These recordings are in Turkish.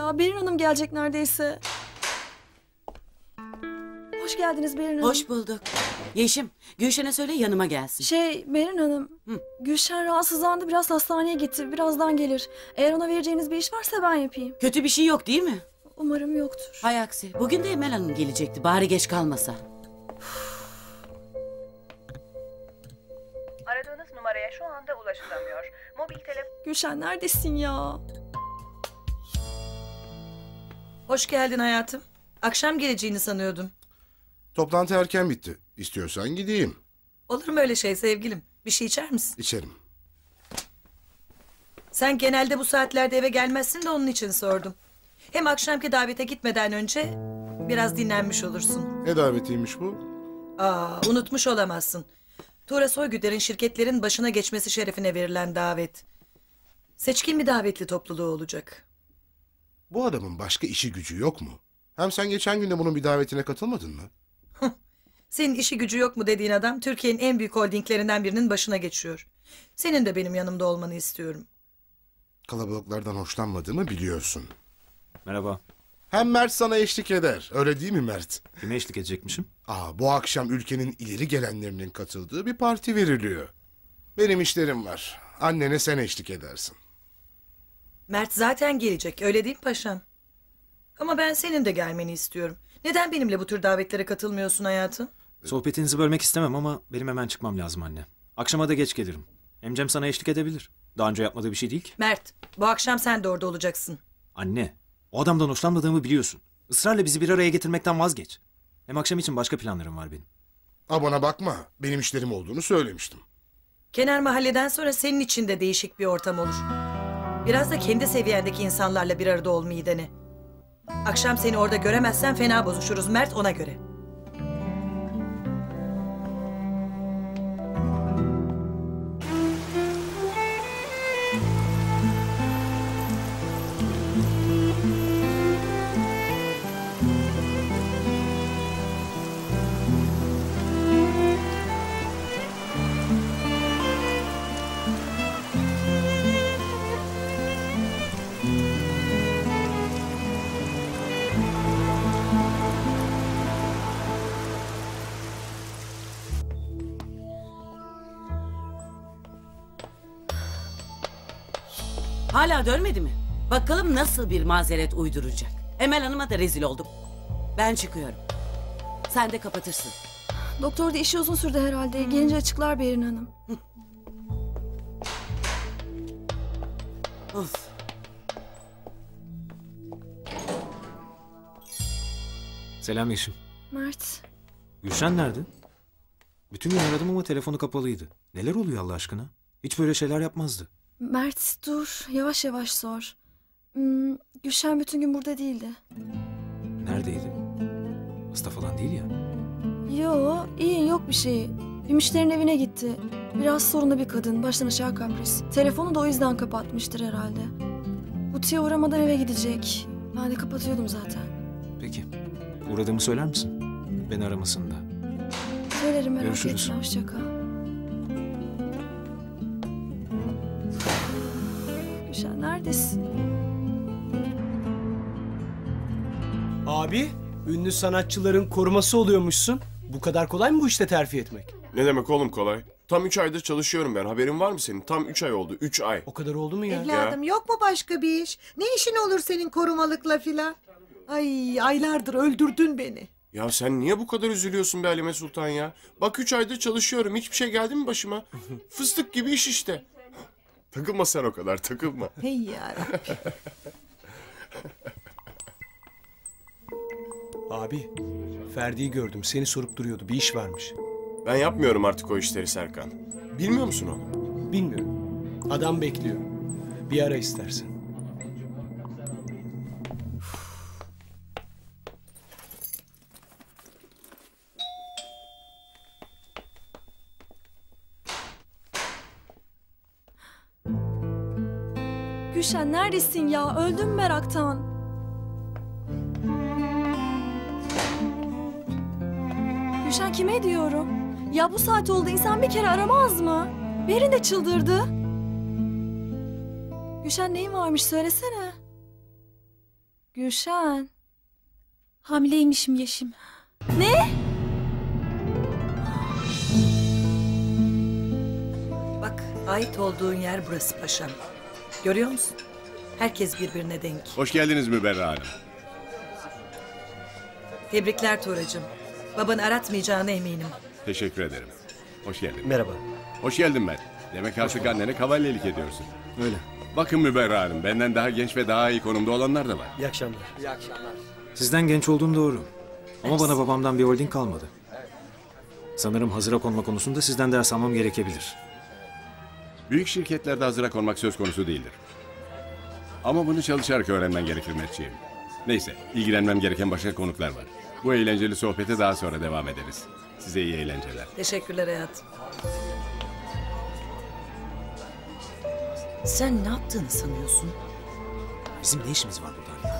ya. Berin Hanım gelecek neredeyse. Hoş geldiniz Berin Hanım. Hoş bulduk. Yeşim, Gülşen'e söyle yanıma gelsin. Şey Berin Hanım, Hı. Gülşen rahatsızlandı biraz hastaneye gitti. Birazdan gelir. Eğer ona vereceğiniz bir iş varsa ben yapayım. Kötü bir şey yok değil mi? Umarım yoktur. Hay aksi. Bugün de Emel Hanım gelecekti. Bari geç kalmasa. Aradığınız numaraya şu anda ulaşılamıyor. Mobil telefon... Gülşen neredesin ya? Hoş geldin hayatım. Akşam geleceğini sanıyordum. Toplantı erken bitti. İstiyorsan gideyim. Olur mu öyle şey sevgilim? Bir şey içer misin? İçerim. Sen genelde bu saatlerde eve gelmezsin de onun için sordum. Hem akşamki davete gitmeden önce biraz dinlenmiş olursun. Ne davetiymiş bu? Aa, unutmuş olamazsın. Tuğra Soygüder'in şirketlerin başına geçmesi şerefine verilen davet. Seçkin bir davetli topluluğu olacak. Bu adamın başka işi gücü yok mu? Hem sen geçen gün de bunun bir davetine katılmadın mı? Senin işi gücü yok mu dediğin adam Türkiye'nin en büyük holdinglerinden birinin başına geçiyor. Senin de benim yanımda olmanı istiyorum. Kalabalıklardan hoşlanmadığımı biliyorsun. Merhaba. Hem Mert sana eşlik eder. Öyle değil mi Mert? Kime eşlik edecekmişim? Aa, bu akşam ülkenin ileri gelenlerinin katıldığı bir parti veriliyor. Benim işlerim var. Annene sen eşlik edersin. Mert zaten gelecek öyle değil mi paşam? Ama ben senin de gelmeni istiyorum. Neden benimle bu tür davetlere katılmıyorsun hayatım? Sohbetinizi bölmek istemem ama benim hemen çıkmam lazım anne. Akşama da geç gelirim. Hem Cem sana eşlik edebilir. Daha önce yapmadığı bir şey değil ki. Mert bu akşam sen de orada olacaksın. Anne, o adamdan hoşlanmadığımı biliyorsun. Israrla bizi bir araya getirmekten vazgeç. Hem akşam için başka planlarım var benim. Ha bana bakma. Benim işlerim olduğunu söylemiştim. Kenar mahalleden sonra senin için de değişik bir ortam olur. Biraz da kendi seviyendeki insanlarla bir arada olmayı dene. Akşam seni orada göremezsen fena bozuşuruz Mert ona göre. Hala dönmedi mi? Bakalım nasıl bir mazeret uyduracak. Emel Hanım'a da rezil oldum. Ben çıkıyorum. Sen de kapatırsın. Doktor da işi uzun sürdü herhalde. Gelince açıklar Berin Hanım. Of. Selam Yeşim. Mert. Gülşen nerede? Bütün gün aradım ama telefonu kapalıydı. Neler oluyor Allah aşkına? Hiç böyle şeyler yapmazdı. Mert dur. Yavaş yavaş sor. Hmm, Gülşen bütün gün burada değildi. Neredeydi? Hasta falan değil ya. Yo iyi yok bir şey. Bir müşterinin evine gitti. Biraz sorunlu bir kadın. Baştan aşağı kapris. Telefonu da o yüzden kapatmıştır herhalde. Butiğe uğramadan eve gidecek. Ben de kapatıyordum zaten. Peki. Uğradığımı söyler misin? Beni aramasında. Söylerim merak Görüşürüz. etme. Hoşça kal. Abi, ünlü sanatçıların koruması oluyormuşsun. Bu kadar kolay mı bu işte terfi etmek? Ne demek oğlum kolay? Tam 3 aydır çalışıyorum ben. Haberin var mı senin? Tam 3 ay oldu. 3 ay. O kadar oldu mu ya? Evladım yok mu başka bir iş? Ne işin olur senin korumalıkla filan? Ay aylardır öldürdün beni. Ya sen niye bu kadar üzülüyorsun be Halime Sultan ya? Bak 3 aydır çalışıyorum. Hiçbir şey geldi mi başıma? Fıstık gibi iş işte. Takılma sen o kadar takılma. Hey yarabbim. Abi, Ferdi'yi gördüm. Seni sorup duruyordu. Bir iş varmış. Ben yapmıyorum artık o işleri Serkan. Bilmiyor musun onu? Bilmiyorum. Adam bekliyor. Bir ara istersen. Gülşen neredesin ya? Öldüm meraktan. Gülşen kime diyorum? Ya bu saat oldu insan bir kere aramaz mı? Berin de çıldırdı. Gülşen neyin varmış söylesene. Gülşen. Hamileymişim Yeşim. Bak ait olduğun yer burası paşam. Görüyor musun? Herkes birbirine denk. Hoş geldiniz Müberra Hanım. Tebrikler Tuğracığım. Babanı aratmayacağına eminim. Teşekkür ederim. Hoş geldin. Merhaba. Hoş geldin ben. Demek artık annene kavalyelik ediyorsun. Öyle. Bakın Müberra Hanım, benden daha genç ve daha iyi konumda olanlar da var. İyi akşamlar. Sizden genç olduğum doğru. Ama bana babamdan bir holding kalmadı. Sanırım hazıra konma konusunda sizden ders almam gerekebilir. Büyük şirketlerde hazıra konmak söz konusu değildir. Ama bunu çalışarak öğrenmen gerekir Metciğim. Neyse, ilgilenmem gereken başka konuklar var. Bu eğlenceli sohbete daha sonra devam ederiz. Size iyi eğlenceler. Teşekkürler hayatım. Sen ne yaptığını sanıyorsun? Bizim ne işimiz var burada?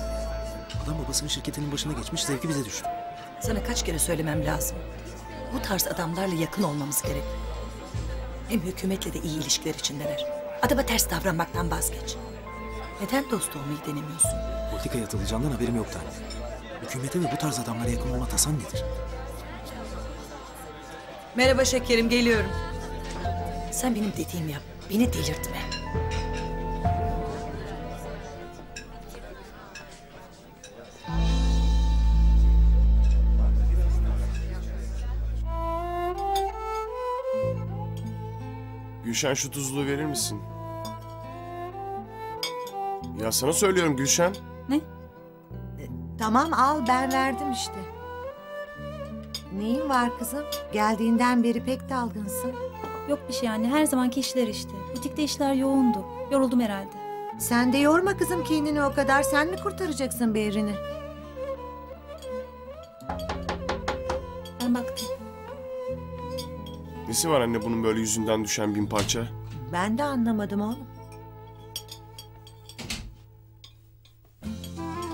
Adam babasının şirketinin başına geçmiş, zevki bize düştü. Sana kaç kere söylemem lazım. Bu tarz adamlarla yakın olmamız gerek. Hem hükümetle de iyi ilişkiler içindeler. Adama ters davranmaktan vazgeç. Neden dost olmayı denemiyorsun? Politikaya atılacağından haberim yoktu anne. Hükümete ve bu tarz adamlara yakın olma tasan nedir? Merhaba şekerim, geliyorum. Sen benim dediğimi yap. Beni delirtme. Gülşen şu tuzluğu verir misin? Ya sana söylüyorum Gülşen. Tamam al ben verdim işte. Neyin var kızım? Geldiğinden beri pek dalgınsın. Yok bir şey anne. Her zamanki işler işte. Butikte işler yoğundu. Yoruldum herhalde. Sen de yorma kızım kendini o kadar. Sen mi kurtaracaksın Behrin'i? Ben baktım. Nesi var anne bunun böyle yüzünden düşen bin parça? Ben de anlamadım oğlum.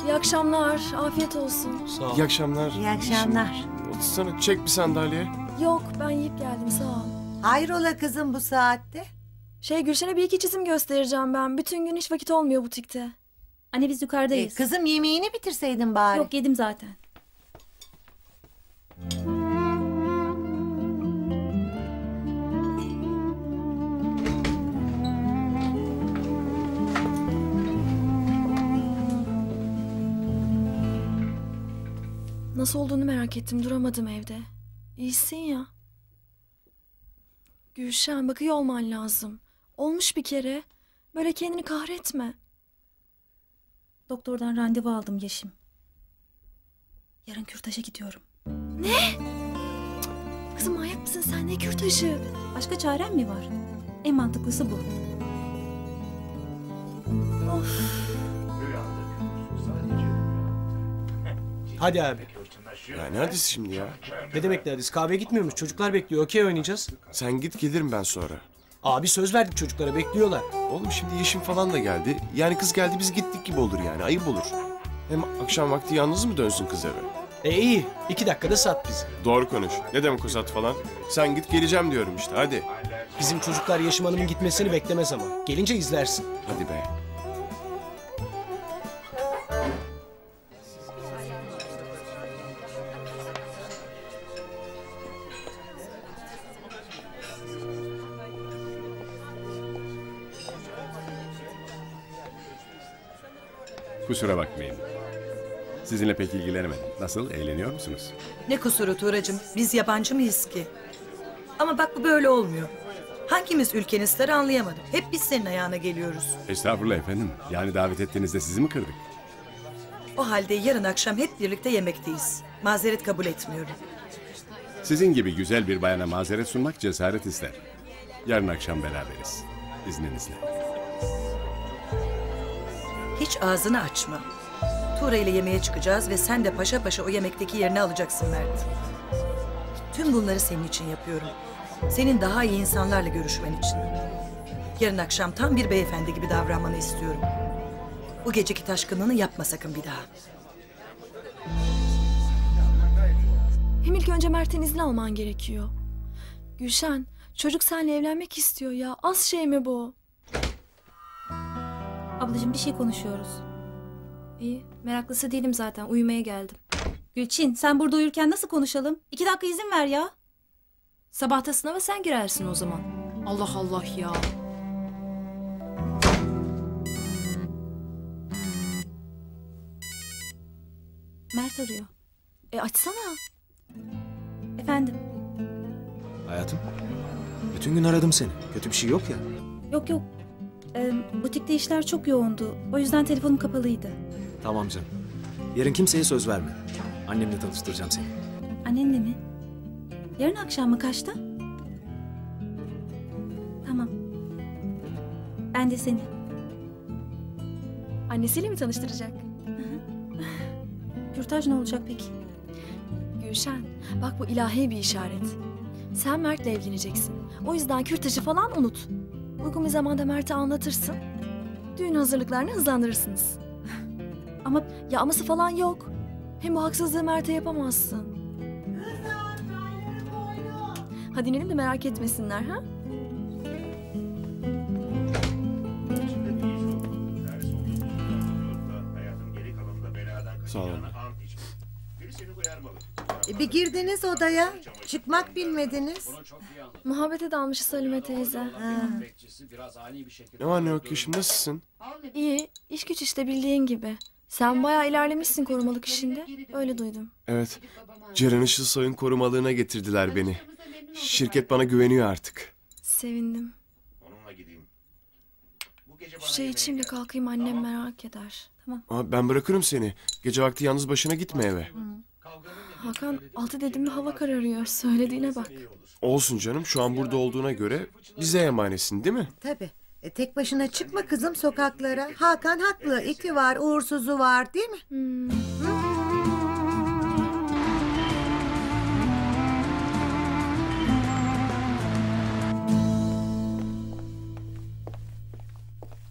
İyi akşamlar. Afiyet olsun. Sağ ol. İyi akşamlar. İyi akşamlar. Otursana çek bir sandalye. Yok ben yiyip geldim sağ ol. Hayrola kızım bu saatte? Şey Gülşen'e bir iki çizim göstereceğim ben. Bütün gün hiç vakit olmuyor butikte. Anne biz E, yukarıdayız. kızım yemeğini bitirseydin bari. Yok yedim zaten. Nasıl olduğunu merak ettim duramadım evde. İyisin ya. Gülşen bakıyor olman lazım. Olmuş bir kere. Böyle kendini kahretme. Doktordan randevu aldım Yeşim. Yarın kürtaja gidiyorum. Kızım manyak mısın sen ne kürtajı? Başka çarem mi var? En mantıklısı bu. Hadi abi. Ya neredesin şimdi ya? Ne demek neredeyiz? Kahve gitmiyormuş. Çocuklar bekliyor. Okey oynayacağız. Sen git gelirim ben sonra. Abi söz verdik çocuklara. Bekliyorlar. Oğlum şimdi Yeşim falan da geldi. Yani kız geldi biz gittik gibi olur yani. Ayıp olur. Hem akşam vakti yalnız mı dönsün kız eve? E iyi. İki dakikada sat bizi. Doğru konuş. Ne demek o sat falan? Sen git geleceğim diyorum işte hadi. Bizim çocuklar Yeşim Hanım'ın gitmesini beklemez ama. Gelince izlersin. Hadi be. Kusura bakmayın. Sizinle pek ilgilenemedim. Nasıl, eğleniyor musunuz? Ne kusuru Tuğracığım? Biz yabancı mıyız ki? Ama bak bu böyle olmuyor. Hangimiz ülkenin starı anlayamadım. Hep biz senin ayağına geliyoruz. Estağfurullah efendim. Yani davet ettiğinizde sizi mi kırdık? O halde yarın akşam hep birlikte yemekteyiz. Mazeret kabul etmiyorum. Sizin gibi güzel bir bayana mazeret sunmak cesaret ister. Yarın akşam beraberiz. İzninizle. Hiç ağzını açma. Tuğra ile yemeğe çıkacağız ve sen de paşa paşa o yemekteki yerini alacaksın Mert. Tüm bunları senin için yapıyorum. Senin daha iyi insanlarla görüşmen için. Yarın akşam tam bir beyefendi gibi davranmanı istiyorum. Bu geceki taşkınlığını yapma sakın bir daha. Hem ilk önce Mert'in izin alman gerekiyor. Gülşen çocuk seninle evlenmek istiyor ya. Az şey mi bu? Ablacığım bir şey konuşuyoruz. İyi. Meraklısı değilim zaten. Uyumaya geldim. Gülçin sen burada uyurken nasıl konuşalım? İki dakika izin ver ya. Sabahta sınava sen girersin o zaman. Allah Allah ya. Mert arıyor. E açsana. Efendim? Hayatım. Bütün gün aradım seni. Kötü bir şey yok ya. Yok yok. Ee, butikte işler çok yoğundu. O yüzden telefonum kapalıydı. Tamam canım. Yarın kimseye söz verme. Annemle tanıştıracağım seni. Annenle mi? Yarın akşam mı kaçta? Tamam. Ben de seni. Annesiyle mi tanıştıracak? Kürtaj ne olacak peki? Gülşen, bak bu ilahi bir işaret. Sen Mert'le evleneceksin. O yüzden kürtajı falan unut. Uygun bir zamanda Mert'e anlatırsın. Düğün hazırlıklarını hızlandırırsınız. Ama Ya aması falan yok. Hem bu haksızlığı Mert'e yapamazsın. Hadi inelim de merak etmesinler ha? Sağ olun. E, bir girdiniz odaya. Çıkmak bilmediniz. Muhabbete dalmışız Halime teyze. Ha. Ne var ne yok Yeşim nasılsın? İyi, iş güç işte bildiğin gibi. Sen bayağı ilerlemişsin korumalık işinde. Öyle duydum. Evet. Ceren Işılsoy'un korumalığına getirdiler beni. Şirket bana güveniyor artık. Sevindim. Şu şey içeyim de kalkayım annem merak eder. Tamam. Ama ben bırakırım seni. Gece vakti yalnız başına gitme eve. Hakan altı dedim mi hava kararıyor. Söylediğine bak. Olsun canım şu an burada olduğuna göre bize emanetsin değil mi? Tabii. E, tek başına çıkma kızım sokaklara. Hakan haklı. İti var, uğursuzu var değil mi?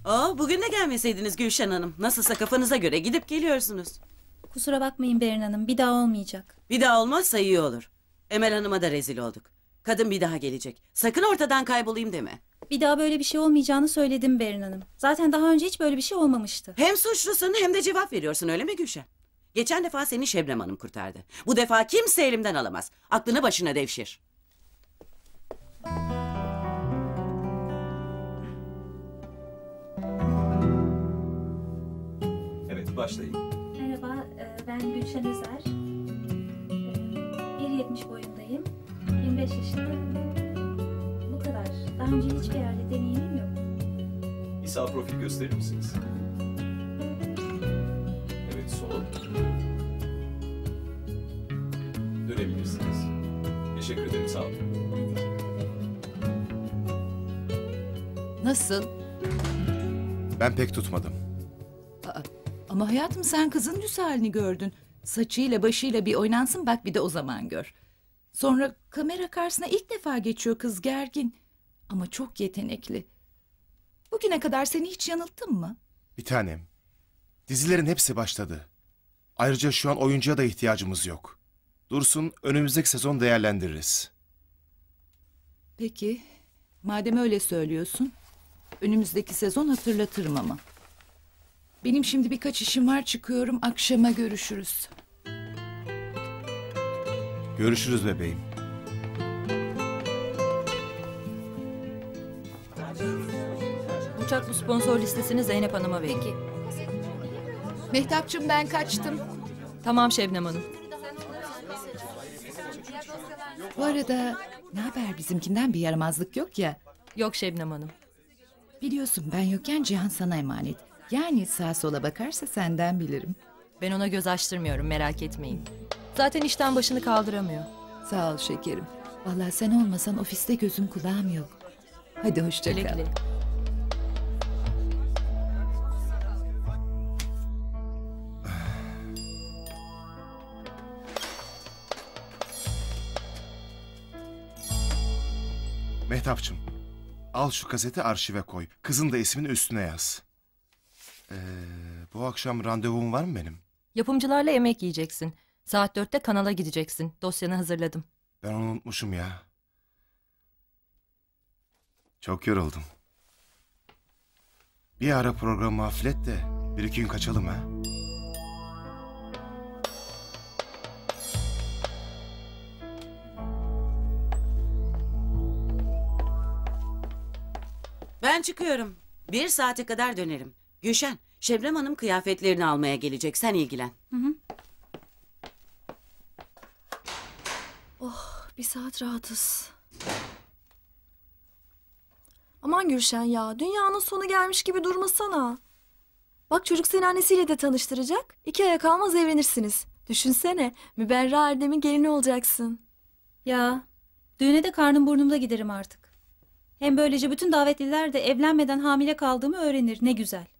Aa, bugün de gelmeseydiniz Gülşen Hanım. Nasılsa kafanıza göre gidip geliyorsunuz. Kusura bakmayın Berin Hanım. Bir daha olmayacak. Bir daha olmazsa iyi olur. Emel Hanım'a da rezil olduk. Kadın bir daha gelecek. Sakın ortadan kaybolayım deme. Bir daha böyle bir şey olmayacağını söyledim Berin Hanım. Zaten daha önce hiç böyle bir şey olmamıştı. Hem suçlusun hem de cevap veriyorsun öyle mi Gülşen? Geçen defa seni Şebnem Hanım kurtardı. Bu defa kimse elimden alamaz. Aklını başına devşir. Evet başlayın. Ben Gülşen Özer. E, 1.70 boyundayım. 25 yaşındayım. Bu kadar. Daha önce hiçbir yerde deneyimim yok. Bir sağ profil gösterir misiniz? Evet sol. Dönebilirsiniz. Teşekkür ederim sağ olun. Nasıl? Ben pek tutmadım. Ama hayatım sen kızın yüz halini gördün. Saçıyla başıyla bir oynansın bak bir de o zaman gör. Sonra kamera karşısına ilk defa geçiyor kız gergin. Ama çok yetenekli. Bugüne kadar seni hiç yanılttım mı? Bir tanem. Dizilerin hepsi başladı. Ayrıca şu an oyuncuya da ihtiyacımız yok. Dursun önümüzdeki sezon değerlendiririz. Peki madem öyle söylüyorsun önümüzdeki sezon hatırlatırım ama. Benim şimdi birkaç işim var çıkıyorum akşama görüşürüz. Görüşürüz bebeğim. Uçak bu sponsor listesini Zeynep Hanım'a verin. Peki. Mehtapçım ben kaçtım. Tamam Şebnem Hanım. Bu arada ne haber bizimkinden bir yaramazlık yok ya. Yok Şebnem Hanım. Biliyorsun ben yokken Cihan sana emanet. Yani sağa sola bakarsa senden bilirim. Ben ona göz açtırmıyorum merak etmeyin. Zaten işten başını kaldıramıyor. Sağ ol şekerim. Vallahi sen olmasan ofiste gözüm kulağım yok. Hadi hoşça Güle kal. güle. Mehtapçım, al şu kaseti arşive koy. Kızın da ismini üstüne yaz. Ee, bu akşam randevum var mı benim? Yapımcılarla yemek yiyeceksin. Saat dörtte kanala gideceksin. Dosyanı hazırladım. Ben onu unutmuşum ya. Çok yoruldum. Bir ara programı haflet de bir iki gün kaçalım ha. Ben çıkıyorum. Bir saate kadar dönerim. Gülşen Şebnem Hanım kıyafetlerini almaya gelecek. Sen ilgilen. Oh bir saat rahatız. Aman Gülşen ya dünyanın sonu gelmiş gibi durmasana. Bak çocuk seni annesiyle de tanıştıracak. İki aya kalmaz evlenirsiniz. Düşünsene Müberra Erdem'in gelini olacaksın. Ya düğüne de karnım burnumda giderim artık. Hem böylece bütün davetliler de evlenmeden hamile kaldığımı öğrenir. Ne güzel.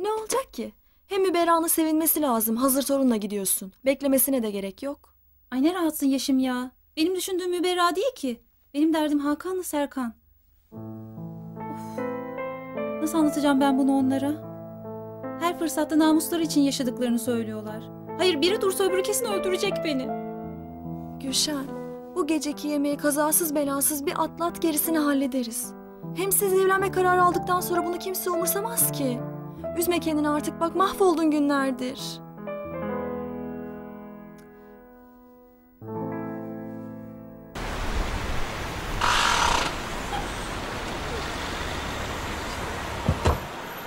Ne olacak ki? Hem Müberra'nın sevinmesi lazım. Hazır torunla gidiyorsun. Beklemesine de gerek yok. Ay ne rahatsın Yeşim ya. Benim düşündüğüm Müberra değil ki. Benim derdim Hakan'la Serkan. Of. Nasıl anlatacağım ben bunu onlara? Her fırsatta namusları için yaşadıklarını söylüyorlar. Hayır biri dursa öbürü kesin öldürecek beni. Gülşen, bu geceki yemeği kazasız belasız bir atlat gerisini hallederiz. Hem siz evlenme kararı aldıktan sonra bunu kimse umursamaz ki. Üzme kendini artık bak mahvoldun günlerdir.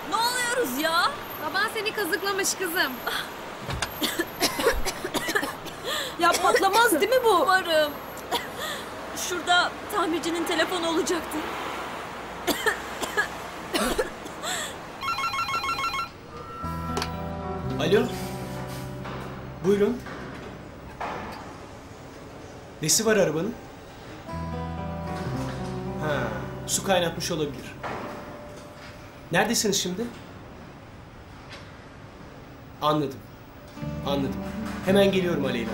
Ne oluyoruz ya? Baban seni kazıklamış kızım. Ya patlamaz değil mi bu? Umarım. Şurada tamircinin telefonu olacaktı. Alo. Buyurun. Nesi var arabanın? Ha, su kaynatmış olabilir. Neredesiniz şimdi? Anladım. Anladım. Hemen geliyorum Aleyna.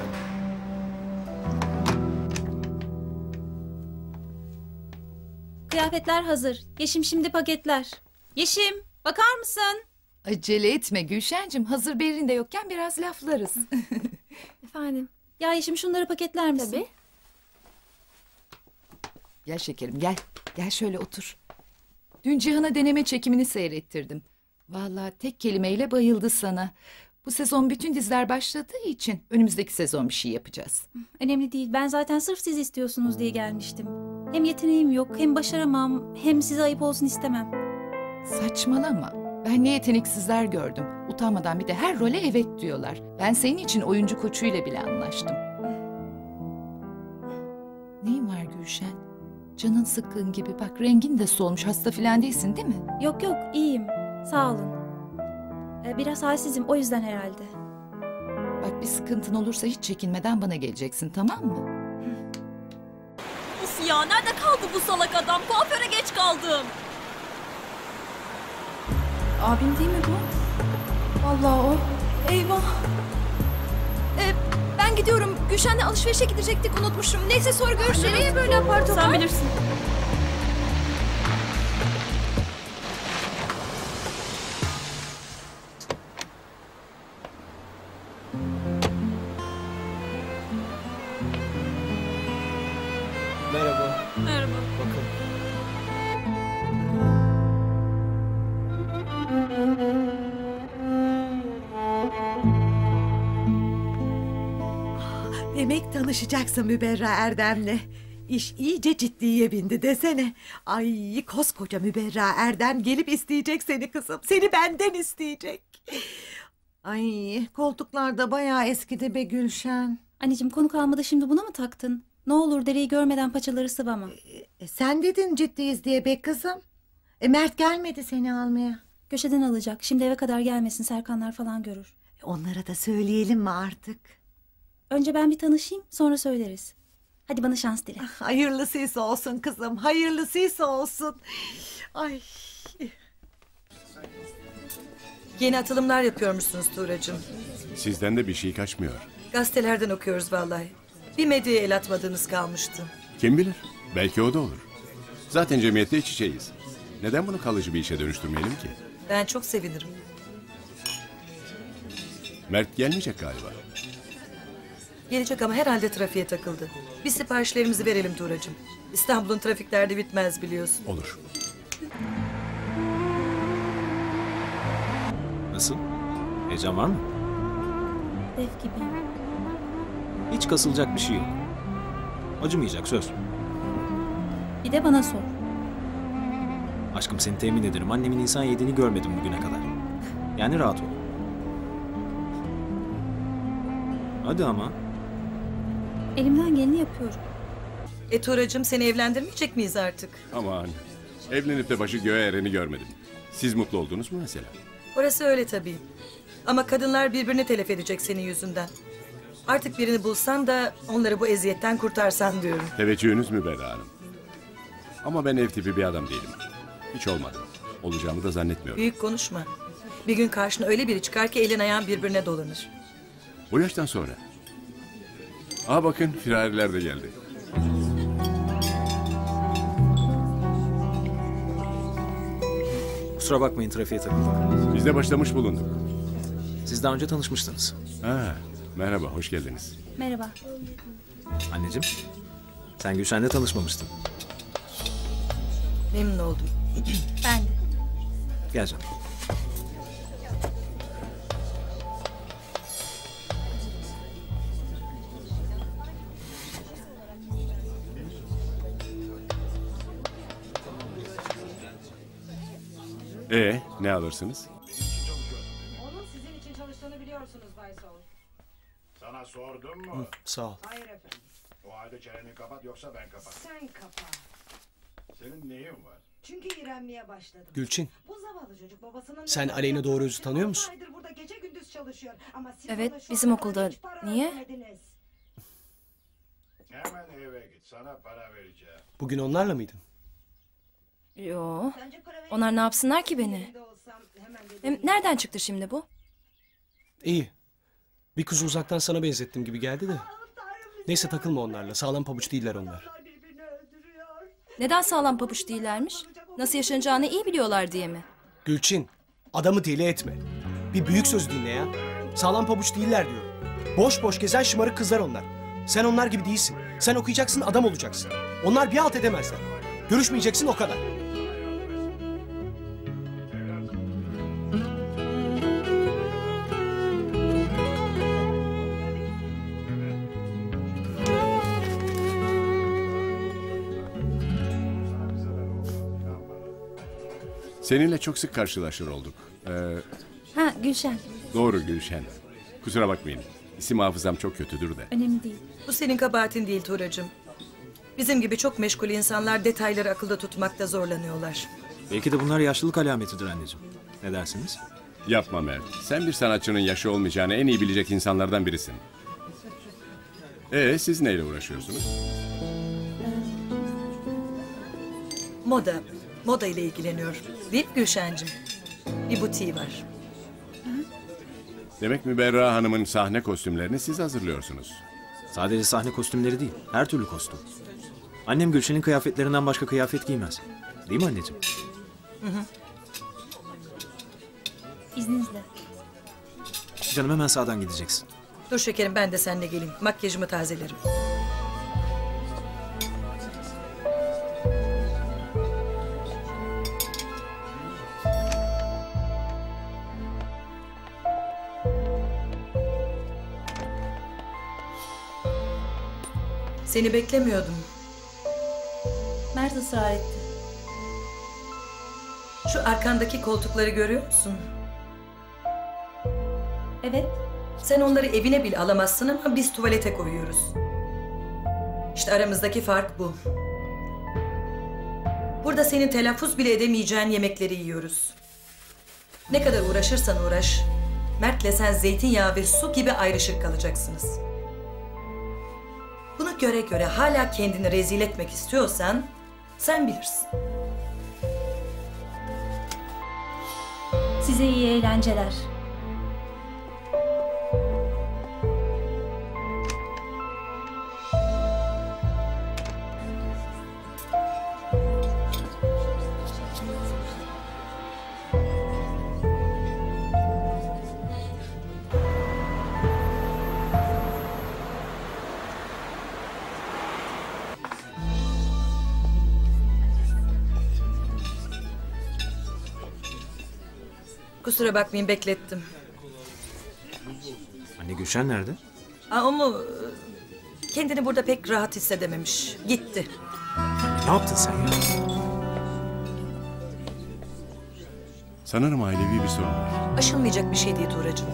Kıyafetler hazır. Yeşim şimdi paketler. Yeşim bakar mısın? Acele etme Gülşen'cim. Hazır Berin de yokken biraz laflarız. Efendim? Ya Yeşim şunları paketler misin? Tabii. Gel şekerim gel. Gel şöyle otur. Dün Cihan'a deneme çekimini seyrettirdim. Vallahi tek kelimeyle bayıldı sana. Bu sezon bütün diziler başladığı için önümüzdeki sezon bir şey yapacağız. Önemli değil. Ben zaten sırf siz istiyorsunuz diye gelmiştim. Hem yeteneğim yok, hem başaramam, hem size ayıp olsun istemem. Saçmalama. Ben ne yeteneksizler gördüm. Utanmadan bir de her role evet diyorlar. Ben senin için oyuncu koçuyla bile anlaştım. Neyin var Gülşen? Canın sıkkın gibi. Bak rengin de solmuş. Hasta filan değilsin değil mi? Yok yok, iyiyim. Sağ olun. Ee, Biraz halsizim, o yüzden herhalde. Bak bir sıkıntın olursa hiç çekinmeden bana geleceksin tamam mı? Uf ya nerede kaldı bu salak adam? Kuaföre geç kaldım. Abim değil mi bu? Vallahi o. Eyvah. Ee, ben gidiyorum. Gülşen'le alışverişe gidecektik unutmuşum. Neyse sonra görüşürüz. Nereye böyle apar? Sen bilirsin. Tanışacaksın Müberra Erdem'le. İş iyice ciddiye bindi desene. Ay koskoca Müberra Erdem gelip isteyecek seni kızım. Seni benden isteyecek. Ay koltuklar da bayağı eskidi be Gülşen. Anneciğim konu kalmadı şimdi buna mı taktın? Ne olur dereyi görmeden paçaları sıvama. E, sen dedin ciddiyiz diye be kızım. E, Mert gelmedi seni almaya. Köşeden alacak. Şimdi eve kadar gelmesin Serkanlar falan görür. E, Onlara da söyleyelim mi artık? Önce ben bir tanışayım sonra söyleriz. Hadi bana şans dile. Hayırlısıysa olsun kızım. Hayırlısıysa olsun. Ay. Yeni atılımlar yapıyormuşsunuz Tuğracığım. Sizden de bir şey kaçmıyor. Gazetelerden okuyoruz vallahi. Bir medyaya el atmadığınız kalmıştı. Kim bilir? Belki o da olur. Zaten cemiyette iç içeyiz. Neden bunu kalıcı bir işe dönüştürmeyelim ki? Ben çok sevinirim. Mert gelmeyecek galiba. Gelecek ama herhalde trafiğe takıldı. Biz siparişlerimizi verelim Tuğracığım. İstanbul'un trafik derdi bitmez biliyorsun. Olur. Nasıl? Heyecan var mı? Def gibiyim. Hiç kasılacak bir şey yok. Acımayacak söz. Bir de bana sor. Aşkım seni temin ederim. Annemin insan yediğini görmedim bugüne kadar. Yani rahat ol. Hadi ama. Elimden geleni yapıyorum. E Tuğracığım seni evlendirmeyecek miyiz artık? Aman. Evlenip de başı göğe ereni görmedim. Siz mutlu oldunuz mu mesela? Orası öyle tabii. Ama kadınlar birbirini telef edecek senin yüzünden. Artık birini bulsan da onları bu eziyetten kurtarsan diyorum. Teveccühünüz Müberra Hanım. Ama ben ev tipi bir adam değilim. Hiç olmadım. Olacağımı da zannetmiyorum. Büyük konuşma. Bir gün karşına öyle biri çıkar ki elin ayağın birbirine dolanır. Bu yaştan sonra. Aa bakın firariler de geldi. Kusura bakmayın trafiğe takıldım. Biz de başlamış bulunduk. Siz daha önce tanışmıştınız. Ha, merhaba, hoş geldiniz. Merhaba. Anneciğim, sen Gülşen'le tanışmamıştın. Memnun oldum. Ben de. Gel canım. Ee, ne alırsınız? Onun sizin için çalıştığını biliyorsunuz Bay Sol. Sana sordum mu? Sağ ol. Hayır efendim. O halde çeneni kapat yoksa ben kapat. Sen kapa. Senin neyin var? Çünkü iğrenmeye başladım. Gülçin, Bu zavallı çocuk babasının... sen Aleyna Doğruöz'ü tanıyor musun? Aydır burada gece gündüz çalışıyor. Ama siz Evet, şu bizim ana okulda. kadar hiç para Niye? Hemen eve git. Sana para vereceğim. Bugün onlarla mıydın? Yo. Onlar ne yapsınlar ki beni? Hem nereden çıktı şimdi bu? İyi. Bir kızı uzaktan sana benzettim gibi geldi de. Neyse takılma onlarla. Sağlam pabuç değiller onlar. Neden sağlam pabuç değillermiş? Nasıl yaşanacağını iyi biliyorlar diye mi? Gülçin, adamı deli etme. Bir büyük söz dinle ya. Sağlam pabuç değiller diyorum. Boş boş gezen şımarık kızlar onlar. Sen onlar gibi değilsin. Sen okuyacaksın, adam olacaksın. Onlar bir halt edemezler. Görüşmeyeceksin o kadar. Seninle çok sık karşılaşır olduk. Ee, Ha Gülşen. doğru Gülşen. Kusura bakmayın. İsim hafızam çok kötüdür de. Önemli değil. Bu senin kabahatin değil Tuğracığım. Bizim gibi çok meşgul insanlar detayları akılda tutmakta zorlanıyorlar. Belki de bunlar yaşlılık alametidir anneciğim. Ne dersiniz? Yapma Mert. Sen bir sanatçının yaşı olmayacağını en iyi bilecek insanlardan birisin. Ee, siz neyle uğraşıyorsunuz? Moda, moda ile ilgileniyor. Değil mi Gülşen'cim? Bir butiği var. Demek Müberra Hanım'ın sahne kostümlerini siz hazırlıyorsunuz. Sadece sahne kostümleri değil, her türlü kostüm. Annem Gülşen'in kıyafetlerinden başka kıyafet giymez. Değil mi anneciğim? Hı hı. İzninizle. Canım hemen sağdan gideceksin. Dur şekerim ben de seninle geleyim. Makyajımı tazelerim. Seni beklemiyordum. Mert ısrar etti. Şu arkandaki koltukları görüyor musun? Evet. Sen onları evine bile alamazsın ama biz tuvalete koyuyoruz. İşte aramızdaki fark bu. Burada senin telaffuz bile edemeyeceğin yemekleri yiyoruz. Ne kadar uğraşırsan uğraş, Mert'le sen zeytinyağı ve su gibi ayrışık kalacaksınız. Bunu göre göre hala kendini rezil etmek istiyorsan sen bilirsin. Size iyi eğlenceler. Kusura bakmayın beklettim. Anne Gülşen nerede? Aa, o mu? Kendini burada pek rahat hissedememiş. Gitti. Ne yaptın sen ya? Sanırım ailevi bir sorun var. Aşılmayacak bir şey değil Tuğracığım.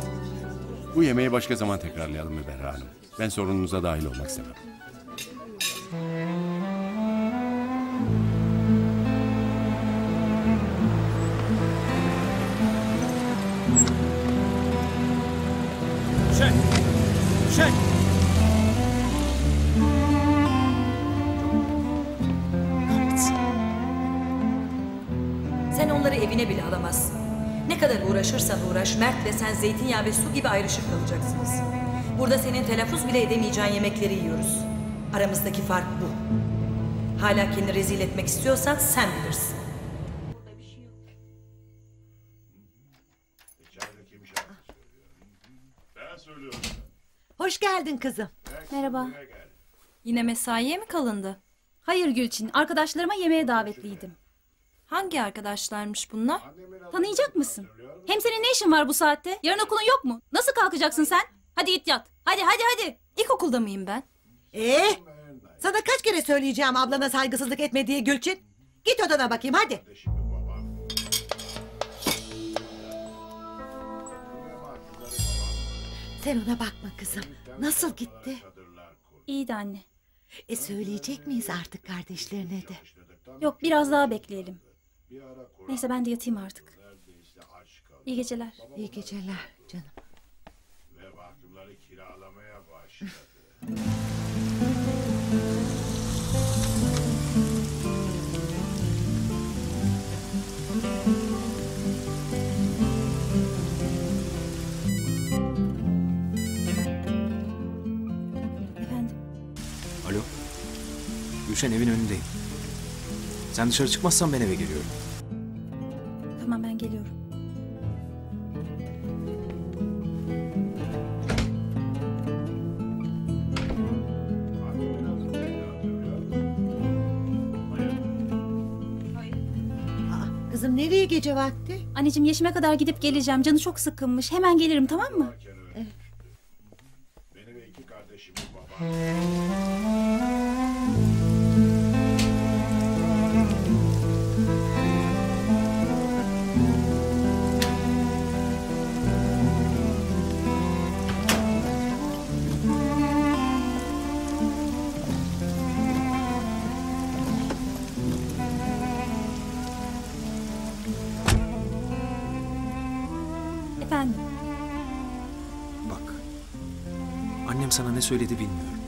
Bu yemeği başka zaman tekrarlayalım Müberra Hanım. Ben sorununuza dahil olmak istemem. Evine bile alamazsın. Ne kadar uğraşırsan uğraş Mert ve sen zeytinyağı ve su gibi ayrışık kalacaksınız. Burada senin telaffuz bile edemeyeceğin yemekleri yiyoruz. Aramızdaki fark bu. Hala kendini rezil etmek istiyorsan sen bilirsin. Ben söylüyorum. Hoş geldin kızım. Merhaba. Yine mesaiye mi kalındı? Hayır Gülçin, arkadaşlarıma yemeğe davetliydim. Hangi arkadaşlarmış bunlar? Tanıyacak mısın? Hem senin ne işin var bu saatte? Yarın okulun yok mu? Nasıl kalkacaksın sen? Hadi git yat. Hadi hadi hadi. İlkokulda mıyım ben? Ee, sana kaç kere söyleyeceğim ablana saygısızlık etme diye Gülçin. Git odana bakayım hadi. Sen ona bakma kızım. Nasıl gitti? İyi de anne. E söyleyecek miyiz artık kardeşlerine de? Yok biraz daha bekleyelim. Neyse ben de yatayım artık. İyi geceler. İyi geceler canım. Ve mahkumları kiralamaya başladı. Efendim. Alo. Gülşen evin önündeyim. Sen dışarı çıkmazsan ben eve geliyorum. Tamam ben geliyorum. Aa, kızım nereye gece vakti? Anneciğim Yeşim'e kadar gidip geleceğim. Canı çok sıkkınmış. Hemen gelirim tamam mı? Beni ve iki kardeşimi babam. Sana ne söyledi bilmiyorum.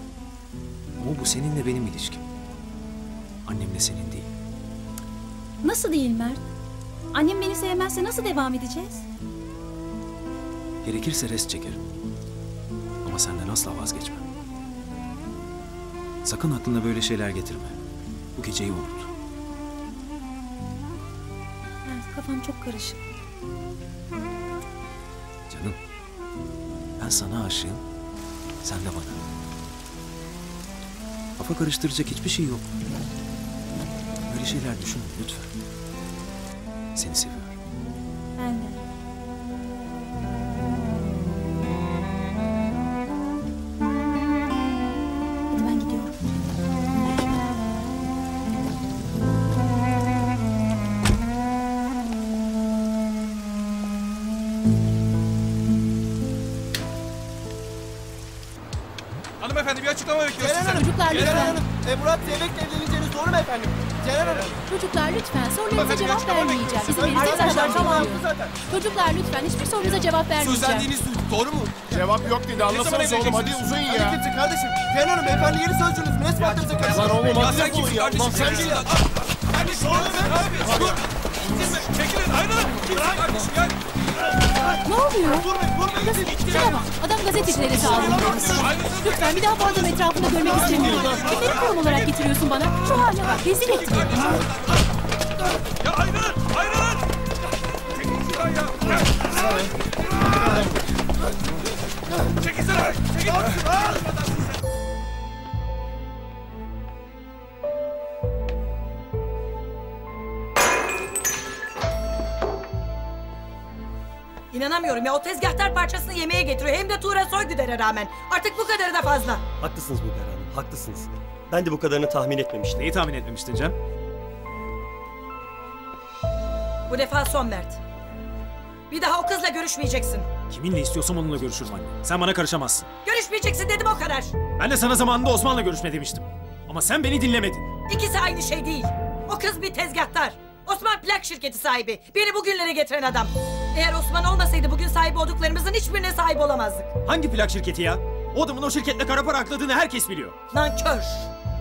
Ama bu seninle benim ilişkim. Annemle senin değil. Nasıl değil Mert? Annem beni sevmezse nasıl devam edeceğiz? Gerekirse rest çekerim. Ama senden asla vazgeçmem. Sakın aklına böyle şeyler getirme. Bu geceyi unut. Mert kafam çok karışık. Canım. Ben sana aşığım. Sen de bana. Kafa karıştıracak hiçbir şey yok. Böyle şeyler düşünme lütfen. Seni seviyorum. Ben de. Açıklama bekliyoruz Ceren. Hanım, Çocuklar Ceren lütfen. Hanım, e, Murat Zeybek'le evleneceğiniz doğru mu efendim? Ceren Hanım. Çocuklar lütfen sorularınıza Hanımefendi, cevap açıklama vermeyeceğim. bekliyoruz. İzin verirseniz Arkadaşlar, aşağı tamam, haklı zaten. Çocuklar lütfen hiçbir sorunuza cevap vermeyeceğim. Sözlendiğiniz duyduk doğru mu? Cevap yok dedi anlasanız oğlum hadi uzayın Hadi ya. kimse kardeşim. Ceren Hanım beyefendi yeni sözcünüz. Baktığımıza karışın. Lan oğlum, hadi sen defolun kimsin ya. kardeşim? Lan sen Sen değil değil. Kardeşim abi. Dur. Gitme. Çekilin ayrılın. Kimsin kardeşim gel. Ne oluyor? Şuna bak, adam gazetecilere saldırmış. Lütfen bir daha bu adam etrafında görmek istemiyorum. Kimleri kurum olarak getiriyorsun bana? Şu haline bak, rezil ettin. Ya ayrılın. Ayrılın. Çekil şuradan ya. Gel. Çekilsene. Ya o tezgahtar parçasını yemeğe getiriyor. Hem de Tuğra Soygüder'e rağmen. Artık bu kadarı da fazla. Haklısınız Müber Hanım, haklısınız. Ben de bu kadarını tahmin etmemiştim. Neyi tahmin etmemiştin Cem? Bu defa son Mert. Bir daha o kızla görüşmeyeceksin. Kiminle istiyorsam onunla görüşürüm anne. Sen bana karışamazsın. Görüşmeyeceksin dedim o kadar. Ben de sana zamanında Osman'la görüşme demiştim. Ama sen beni dinlemedin. İkisi aynı şey değil. O kız bir tezgahtar. Osman plak şirketi sahibi. Beni bugünlere getiren adam. Eğer Osman olmasaydı bugün sahip olduklarımızın hiçbirine sahip olamazdık. Hangi plak şirketi ya? O adamın o şirketle kara para akladığını herkes biliyor. Nankör.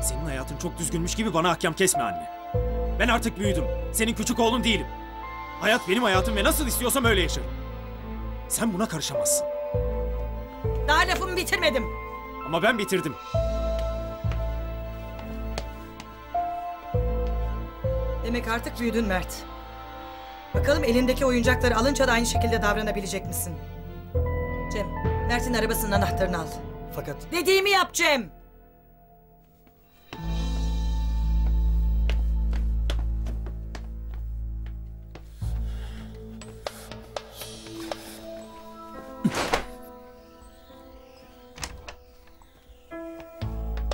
Senin hayatın çok düzgünmüş gibi bana ahkam kesme anne. Ben artık büyüdüm. Senin küçük oğlun değilim. Hayat benim hayatım ve nasıl istiyorsam öyle yaşarım. Sen buna karışamazsın. Daha lafımı bitirmedim. Ama ben bitirdim. Demek artık büyüdün Mert. Bakalım elindeki oyuncakları alınca da aynı şekilde davranabilecek misin? Cem, Mert'in arabasının anahtarını al. Fakat Dediğimi yap Cem.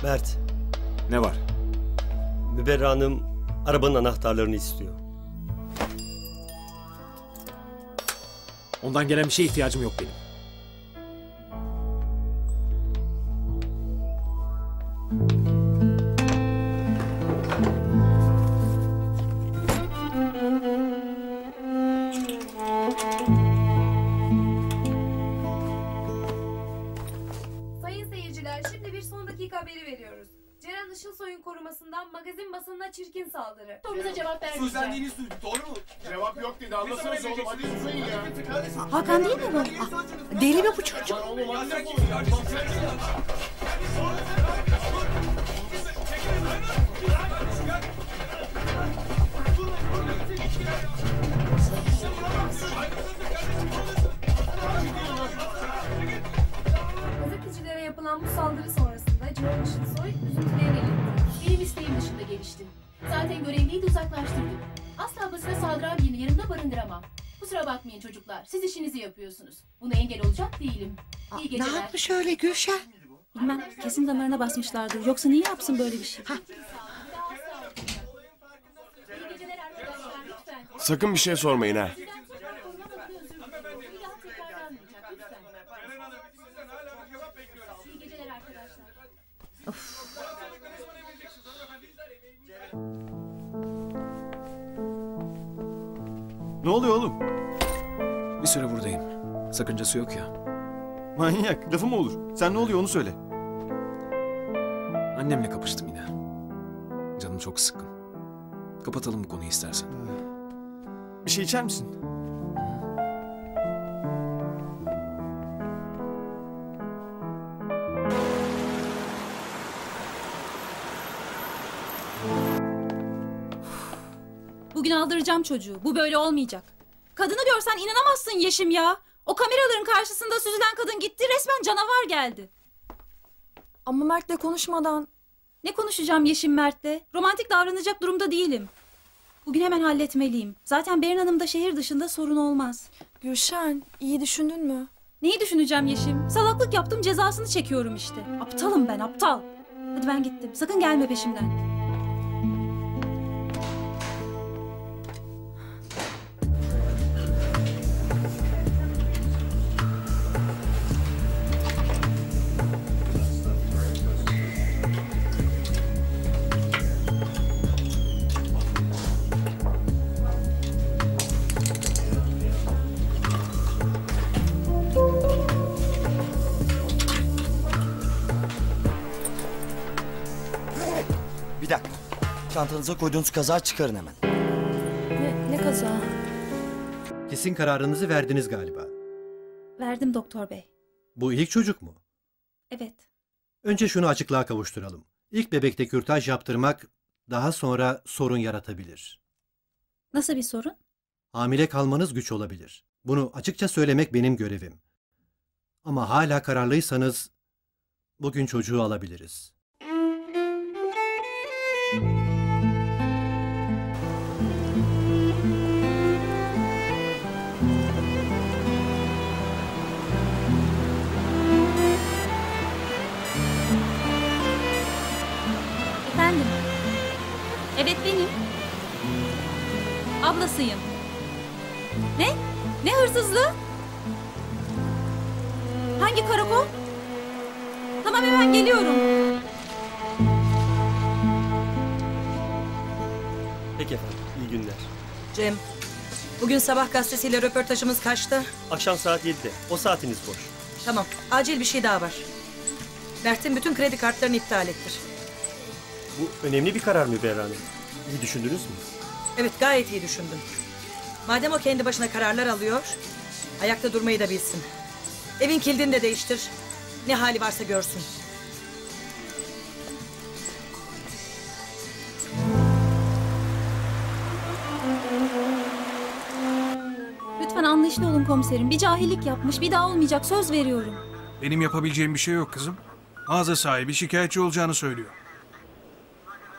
Mert, Ne var? Müberra Hanım arabanın anahtarlarını istiyor. Ondan gelen bir şeye ihtiyacım yok benim. Sayın korumasından magazin basınına çirkin saldırı. Sorumuza cevap vermeyeceğim. Sözlendiğiniz duyduk doğru mu? Cevap yok dedi anlasanız oğlum hadi uzayın ya. Hakan değil mi bu? Deli mi bu çocuk? Gazetecilere yapılan bu saldırı sonrasında Ceren Işılsoy üzüntülerini iletti. Benim isteğim dışında gelişti. Zaten görevliyi de uzaklaştırdım. Asla basına saldıran birini yanımda barındıramam. Kusura bakmayın çocuklar. Siz işinizi yapıyorsunuz. Buna engel olacak değilim. İyi Ne geceler. yapmış öyle Gülşen? Bilmem kesin damarına basmışlardır. Yoksa niye yapsın böyle bir şey? Sakın bir şey sormayın ha. İyi Ne oluyor oğlum? Bir süre buradayım. Sakıncası yok ya. Manyak. Lafı mı olur? Sen ne oluyor onu söyle. Annemle kapıştım yine. Canım çok sıkkın. Kapatalım bu konuyu istersen. Bir şey içer misin? Bugün aldıracağım çocuğu. Bu böyle olmayacak. Kadını görsen inanamazsın Yeşim ya. O kameraların karşısında süzülen kadın gitti resmen canavar geldi. Ama Mert'le konuşmadan Ne konuşacağım Yeşim Mert'le? Romantik davranacak durumda değilim. Bugün hemen halletmeliyim. Zaten Berin Hanım da şehir dışında sorun olmaz. Gülşen iyi düşündün mü? Neyi düşüneceğim Yeşim? Salaklık yaptım cezasını çekiyorum işte. Aptalım ben aptal. Hadi ben gittim. Sakın gelme peşimden. Çantanıza koyduğunuz kazağı çıkarın hemen. Ne, ne kaza? Kesin kararınızı verdiniz galiba. Verdim doktor bey. Bu ilk çocuk mu? Evet. Önce şunu açıklığa kavuşturalım. İlk bebekte kürtaj yaptırmak daha sonra sorun yaratabilir. Nasıl bir sorun? Hamile kalmanız güç olabilir. Bunu açıkça söylemek benim görevim. Ama hala kararlıysanız bugün çocuğu alabiliriz. Ablasıyım. Ne? Ne hırsızlığı? Hangi karakol? Tamam hemen geliyorum. Peki efendim. İyi günler. Cem, bugün sabah gazetesiyle röportajımız kaçta? Akşam saat 7'de. O saatiniz boş. Tamam, acil bir şey daha var. Mert'in bütün kredi kartlarını iptal ettir. Bu önemli bir karar Müberra Hanım. İyi düşündünüz mü? Evet, gayet iyi düşündüm. Madem o kendi başına kararlar alıyor, ayakta durmayı da bilsin. Evin kilidini de değiştir. Ne hali varsa görsün. Lütfen anlayışlı olun komiserim. Bir cahillik yapmış. Bir daha olmayacak. Söz veriyorum. Benim yapabileceğim bir şey yok kızım. Mağaza sahibi şikayetçi olacağını söylüyor.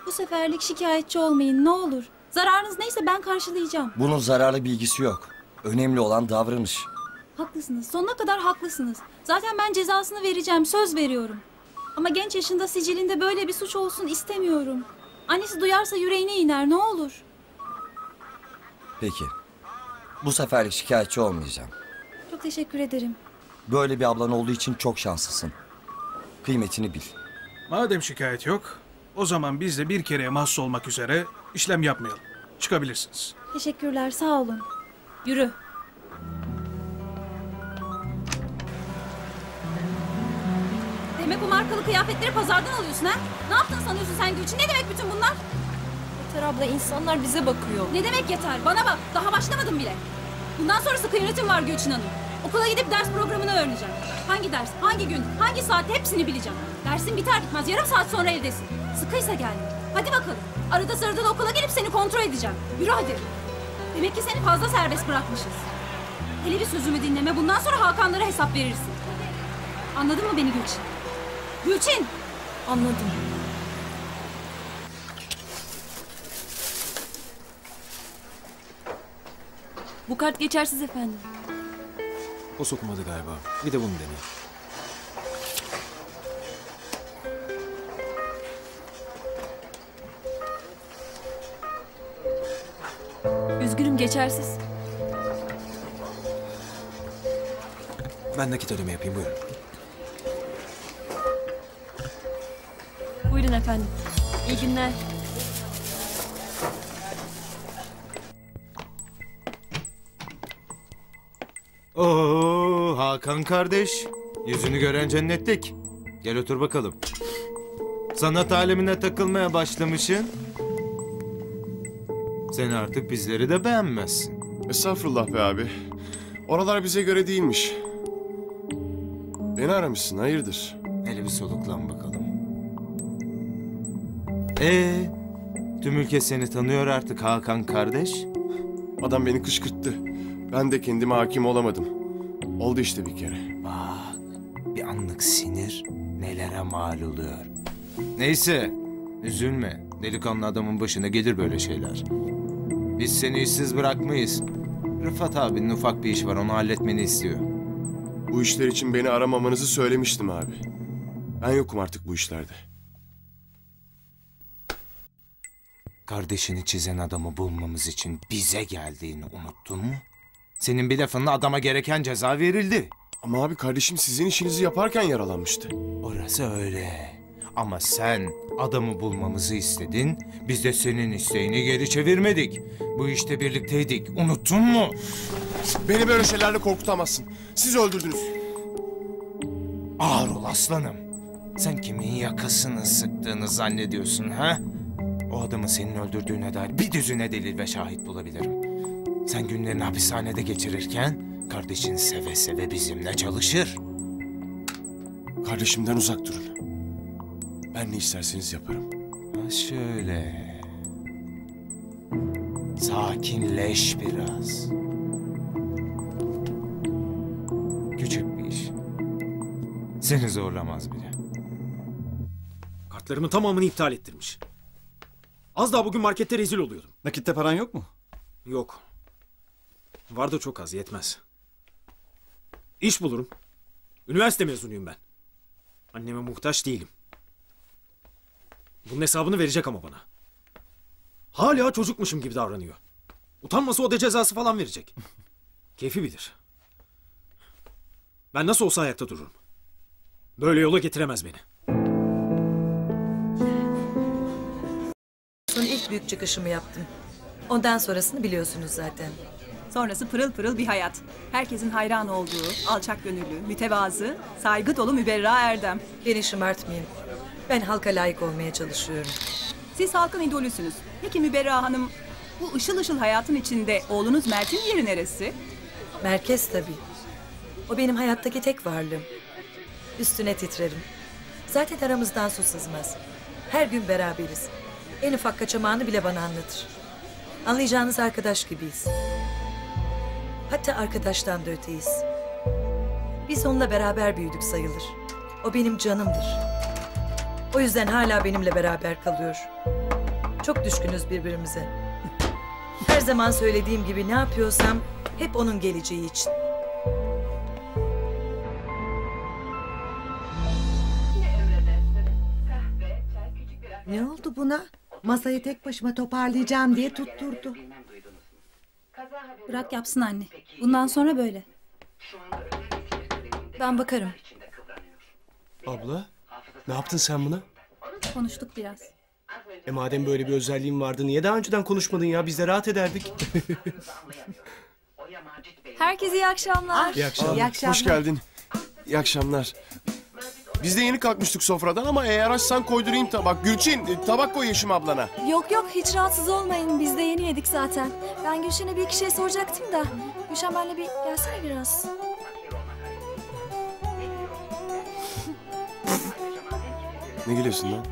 Bu seferlik şikayetçi olmayın ne olur. Zararınız neyse ben karşılayacağım. Bunun zararlı bilgisi yok. Önemli olan davranış. Haklısınız. Sonuna kadar haklısınız. Zaten ben cezasını vereceğim. Söz veriyorum. Ama genç yaşında sicilinde böyle bir suç olsun istemiyorum. Annesi duyarsa yüreğine iner ne olur. Peki. Bu seferlik şikayetçi olmayacağım. Çok teşekkür ederim. Böyle bir ablan olduğu için çok şanslısın. Kıymetini bil. Madem şikayet yok, o zaman biz de bir kereye mahsus olmak üzere işlem yapmayalım. Çıkabilirsiniz. Teşekkürler sağ olun. Yürü. Demek o markalı kıyafetleri pazardan alıyorsun ha? Ne yaptın sanıyorsun sen Gülçin? Ne demek bütün bunlar? Yeter abla insanlar bize bakıyor. Ne demek yeter? Bana bak daha başlamadım bile. Bundan sonra sıkı yönetim var Gülçin Hanım. Okula gidip ders programını öğreneceğim. Hangi ders, hangi gün, hangi saat hepsini bileceğim. Dersin biter bitmez yarım saat sonra evdesin. Sıkıysa gel. Hadi bakalım. Arada sırada da okula gelip seni kontrol edeceğim. Yürü hadi. Demek ki seni fazla serbest bırakmışız. Hele bir sözümü dinleme. Bundan sonra Hakanlara hesap verirsin. Anladın mı beni Gülçin? Gülçin! Anladım. Bu kart geçersiz efendim. O sokumadı galiba. Bir de bunu deneyim. Üzgünüm geçersiz. Ben nakit ödeme yapayım buyurun. Buyurun efendim. İyi günler. Oo Hakan kardeş. Yüzünü gören cennetlik. Gel otur bakalım. Sanat alemine takılmaya başlamışsın. Sen artık bizleri de beğenmezsin. Estağfurullah be abi. Oralar bize göre değilmiş. Beni aramışsın hayırdır? Hele bir soluklan bakalım. Ee, tüm ülke seni tanıyor artık Hakan kardeş. Adam beni kışkırttı. Ben de kendime hakim olamadım. Oldu işte bir kere. Bak, bir anlık sinir nelere mal oluyor. Neyse, üzülme. Delikanlı adamın başına gelir böyle şeyler. Biz seni işsiz bırakmayız. Rıfat abinin ufak bir iş var, onu halletmeni istiyor. Bu işler için beni aramamanızı söylemiştim abi. Ben yokum artık bu işlerde. Kardeşini çizen adamı bulmamız için bize geldiğini unuttun mu? Senin bir lafınla adama gereken ceza verildi. Ama abi kardeşim sizin işinizi yaparken yaralanmıştı. Orası öyle. Ama sen adamı bulmamızı istedin. Biz de senin isteğini geri çevirmedik. Bu işte birlikteydik. Unuttun mu? Beni böyle şeylerle korkutamazsın. Siz öldürdünüz. Ağır ol aslanım. Sen kimin yakasını sıktığını zannediyorsun ha? O adamı senin öldürdüğüne dair bir düzüne delil ve şahit bulabilirim. Sen günlerini hapishanede geçirirken kardeşin seve seve bizimle çalışır. Kardeşimden uzak durun. Ben ne isterseniz yaparım. Ha şöyle. Sakinleş biraz. Küçük bir iş. Seni zorlamaz bile. Kartlarımın tamamını iptal ettirmiş. Az daha bugün markette rezil oluyordum. Nakitte paran yok mu? Yok. Var da çok az yetmez. İş bulurum. Üniversite mezunuyum ben. Anneme muhtaç değilim. Bunun hesabını verecek ama bana. Hala çocukmuşum gibi davranıyor. Utanmasa o da cezası falan verecek. Keyfi bilir. Ben nasıl olsa ayakta dururum. Böyle yola getiremez beni. Son ilk büyük çıkışımı yaptım. Ondan sonrasını biliyorsunuz zaten. Sonrası pırıl pırıl bir hayat. Herkesin hayran olduğu, alçak gönüllü, mütevazı, saygı dolu müberra Erdem. Beni şımartmayın. Ben halka layık olmaya çalışıyorum. Siz halkın idolüsünüz. Peki Müberra Hanım, bu ışıl ışıl hayatın içinde oğlunuz Mert'in yeri neresi? Merkez tabii. O benim hayattaki tek varlığım. Üstüne titrerim. Zaten aramızdan su sızmaz. Her gün beraberiz. En ufak kaçamağını bile bana anlatır. Anlayacağınız arkadaş gibiyiz. Hatta arkadaştan da öteyiz. Biz onunla beraber büyüdük sayılır. O benim canımdır. O yüzden hala benimle beraber kalıyor. Çok düşkünüz birbirimize. Her zaman söylediğim gibi ne yapıyorsam hep onun geleceği için. Ne oldu buna? Masayı tek başıma toparlayacağım diye tutturdu. Bırak yapsın anne. Bundan sonra böyle. Ben bakarım. Abla, ne yaptın sen buna? Konuştuk biraz. E madem böyle bir özelliğin vardı niye daha önceden konuşmadın ya? Biz de rahat ederdik. Herkese iyi akşamlar. İyi akşamlar. Hoş geldin. İyi akşamlar. Biz de yeni kalkmıştık sofradan ama eğer açsan koydurayım tabak. Gülçin e, tabak koy Yeşim ablana. Yok yok hiç rahatsız olmayın. Biz de yeni yedik zaten. Ben Gülşen'e bir iki şey soracaktım da. Gülşen benimle bir gelsene biraz. Ne gülüyorsun lan?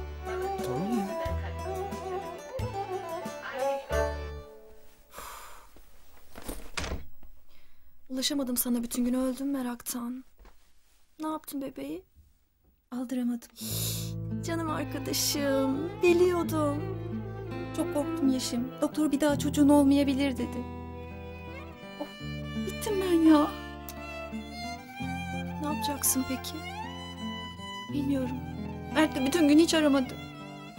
Ulaşamadım sana bütün gün öldüm meraktan. Ne yaptın bebeği? Aldıramadım. Canım arkadaşım. Biliyordum. Çok korktum Yeşim. Doktor bir daha çocuğun olmayabilir dedi. Of, bittim ben ya. Ne yapacaksın peki? Bilmiyorum. Mert de bütün gün hiç aramadı.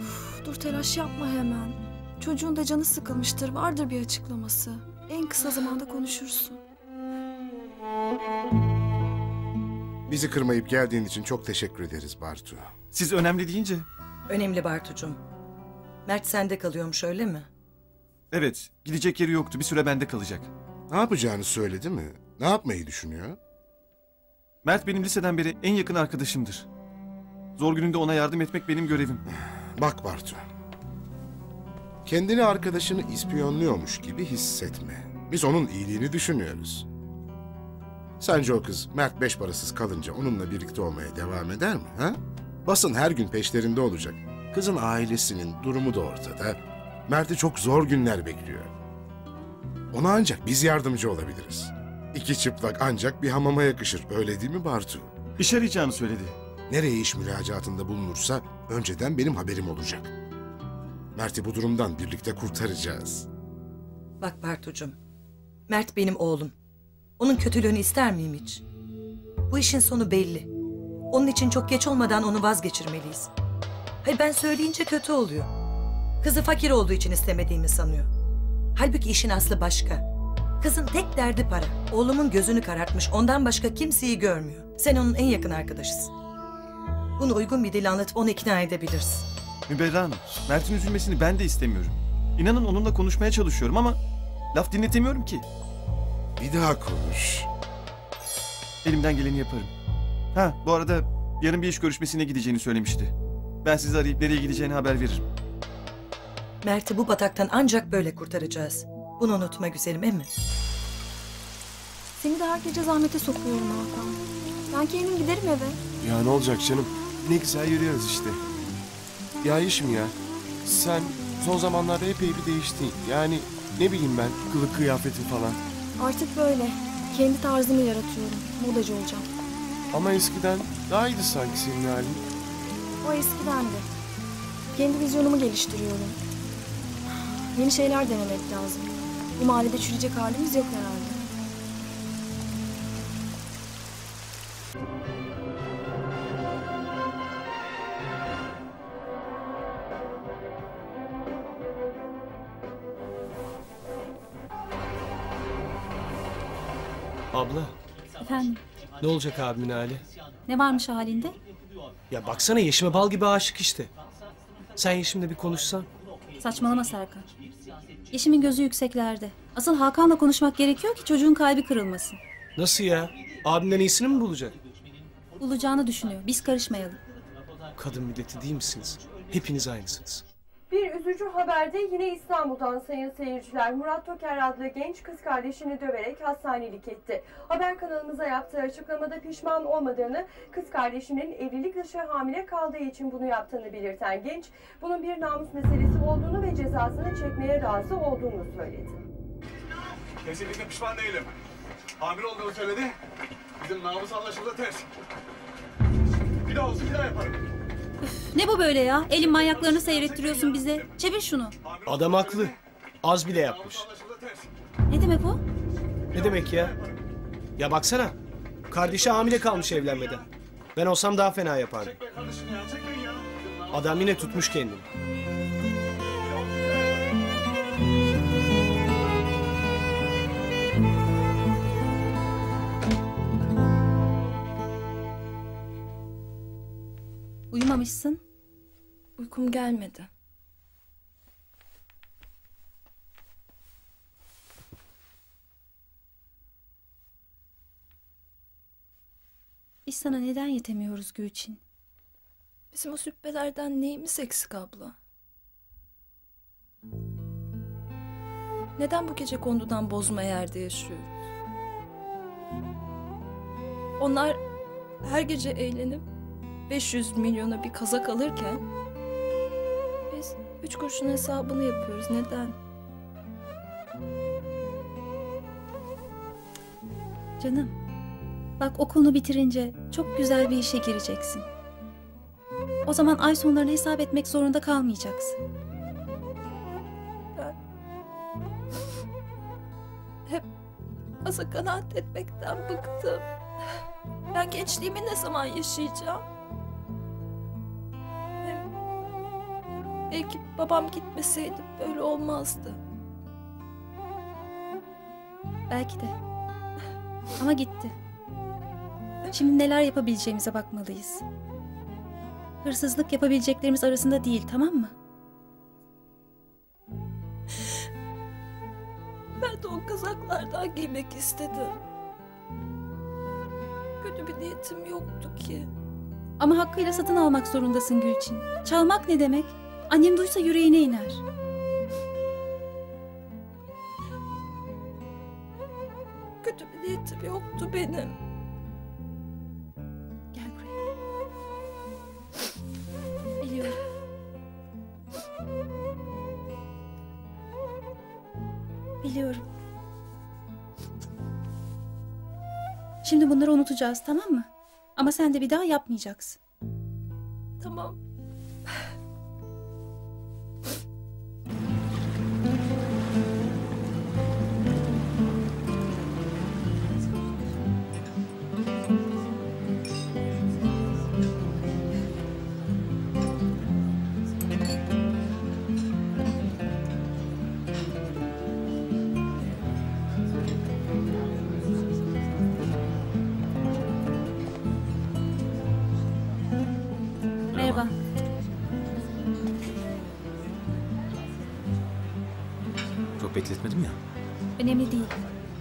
Uf, dur telaş yapma hemen. Çocuğun da canı sıkılmıştır. Vardır bir açıklaması. En kısa zamanda konuşursun. Bizi kırmayıp geldiğin için çok teşekkür ederiz Bartu. Siz önemli deyince. Önemli Bartucuğum. Mert sende kalıyormuş öyle mi? Evet, gidecek yeri yoktu. Bir süre bende kalacak. Ne yapacağını söyledi mi? Ne yapmayı düşünüyor? Mert benim liseden beri en yakın arkadaşımdır. Zor gününde ona yardım etmek benim görevim. Bak Bartu. Kendini arkadaşını ispiyonluyormuş gibi hissetme. Biz onun iyiliğini düşünüyoruz. Sence o kız Mert beş parasız kalınca onunla birlikte olmaya devam eder mi? Ha? Basın her gün peşlerinde olacak. Kızın ailesinin durumu da ortada. Mert'i çok zor günler bekliyor. Ona ancak biz yardımcı olabiliriz. İki çıplak ancak bir hamama yakışır. Öyle değil mi Bartu? İş arayacağını söyledi. Nereye iş müracaatında bulunursa önceden benim haberim olacak. Mert'i bu durumdan birlikte kurtaracağız. Bak Bartucuğum. Mert benim oğlum. Onun kötülüğünü ister miyim hiç? Bu işin sonu belli. Onun için çok geç olmadan onu vazgeçirmeliyiz. Hayır ben söyleyince kötü oluyor. Kızı fakir olduğu için istemediğimi sanıyor. Halbuki işin aslı başka. Kızın tek derdi para. Oğlumun gözünü karartmış. Ondan başka kimseyi görmüyor. Sen onun en yakın arkadaşısın. Bunu uygun bir dil anlatıp onu ikna edebilirsin. Müberra Hanım, Mert'in üzülmesini ben de istemiyorum. İnanın onunla konuşmaya çalışıyorum ama laf dinletemiyorum ki. Bir daha konuş. Elimden geleni yaparım. Ha, bu arada yarın bir iş görüşmesine gideceğini söylemişti. Ben sizi arayıp nereye gideceğini haber veririm. Mert'i bu bataktan ancak böyle kurtaracağız. Bunu unutma güzelim emmi. Seni de her gece zahmete sokuyorum Hakan. Ben kendim giderim eve. Ya ne olacak canım? Ne güzel yürüyoruz işte. Ya işim ya. Sen son zamanlarda epey bir değiştin. Yani ne bileyim ben kılık kıyafetin falan. Artık böyle. Kendi tarzımı yaratıyorum. Modacı olacağım. Ama eskiden daha iyiydi sanki senin halin. O eskidendi. Kendi vizyonumu geliştiriyorum. Yeni şeyler denemek lazım. Bu mahallede çürüyecek halimiz yok herhalde. Abla Efendim, ne olacak abimin hali? ne varmış halinde? Ya baksana Yeşim'e bal gibi aşık işte. Sen Yeşim'le bir konuşsan. Saçmalama Serkan. Yeşim'in gözü yükseklerde. Asıl Hakan'la konuşmak gerekiyor ki çocuğun kalbi kırılmasın. Nasıl ya? Abimden iyisini mi bulacak? Bulacağını düşünüyor. Biz karışmayalım. Kadın milleti değil misiniz? Hepiniz aynısınız. Bir üzücü haberde yine İstanbul'dan sayın seyirciler. Murat Toker adlı genç kız kardeşini döverek hastanelik etti. Haber kanalımıza yaptığı açıklamada pişman olmadığını, kız kardeşinin evlilik dışı hamile kaldığı için bunu yaptığını belirten genç, bunun bir namus meselesi olduğunu ve cezasını çekmeye razı olduğunu söyledi. Kesinlikle pişman değilim. Hamile olduğunu söyledi. Bizim namus anlaşıldı ters. Bir daha olsun bir daha yaparım. Ne bu böyle ya? Elin manyaklarını seyrettiriyorsun bize. Çevir şunu. Adam haklı. Az bile yapmış. Ne demek o? Ne demek ya? Ya baksana. Kardeşi hamile kalmış evlenmeden. Ben olsam daha fena yapardım. Adam yine tutmuş kendini. Uyumamışsın. Uykum gelmedi. Biz sana neden yetemiyoruz Gülçin? Bizim o süppelerden neyimiz eksik abla? Neden bu gece kondudan bozma yerde yaşıyoruz? Onlar her gece eğlenip 500 milyona bir kazak alırken biz üç kuruşun hesabını yapıyoruz. Neden? Canım, bak okulunu bitirince çok güzel bir işe gireceksin. O zaman ay sonlarını hesap etmek zorunda kalmayacaksın. Hep asa kanaat etmekten bıktım. Ben gençliğimi ne zaman yaşayacağım? Belki babam gitmeseydi böyle olmazdı. Belki de. Ama gitti. Şimdi neler yapabileceğimize bakmalıyız. Hırsızlık yapabileceklerimiz arasında değil, tamam mı? Ben de o kazaklardan giymek istedim. Kötü bir niyetim yoktu ki. Ama hakkıyla satın almak zorundasın Gülçin. Çalmak ne demek? Annem duysa yüreğine iner. Kötü bir niyetim yoktu benim. Gel buraya. Biliyorum. Biliyorum. Şimdi bunları unutacağız tamam mı? Ama sen de bir daha yapmayacaksın. Tamam.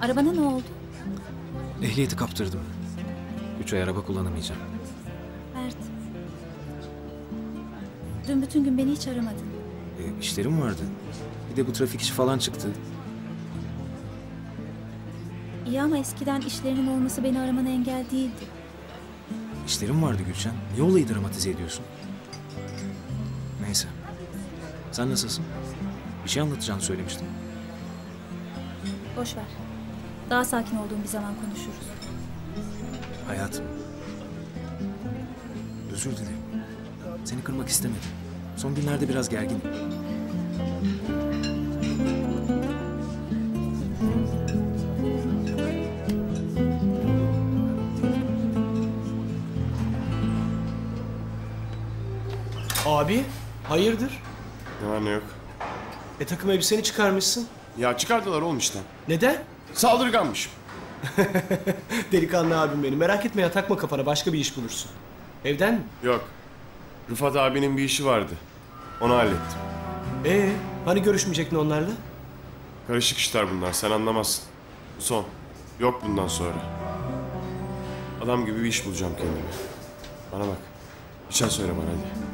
Arabana ne oldu? Ehliyeti kaptırdım. Üç ay araba kullanamayacağım. Mert. Dün bütün gün beni hiç aramadın. E, işlerim vardı. Bir de bu trafik işi falan çıktı. İyi ama eskiden işlerinin olması beni aramana engel değildi. İşlerim vardı Gülşen. Niye olayı dramatize ediyorsun? Neyse. Sen nasılsın? Bir şey anlatacağını söylemiştin. Boş ver. Daha sakin olduğum bir zaman konuşuruz. Hayatım. Özür dilerim. Seni kırmak istemedim. Son günlerde biraz gerginim. Abi hayırdır? Ne var ne yok. E takım elbiseni çıkarmışsın. Ya çıkardılar oğlum işte. Neden? Saldırganmışım. Delikanlı abim benim. Merak etme ya takma kafana başka bir iş bulursun. Evden mi? Yok. Rıfat abinin bir işi vardı. Onu hallettim. Ee, hani görüşmeyecektin onlarla? Karışık işler bunlar sen anlamazsın. Bu son. Yok bundan sonra. Adam gibi bir iş bulacağım kendime. Bana bak. Çay söyle bana hadi.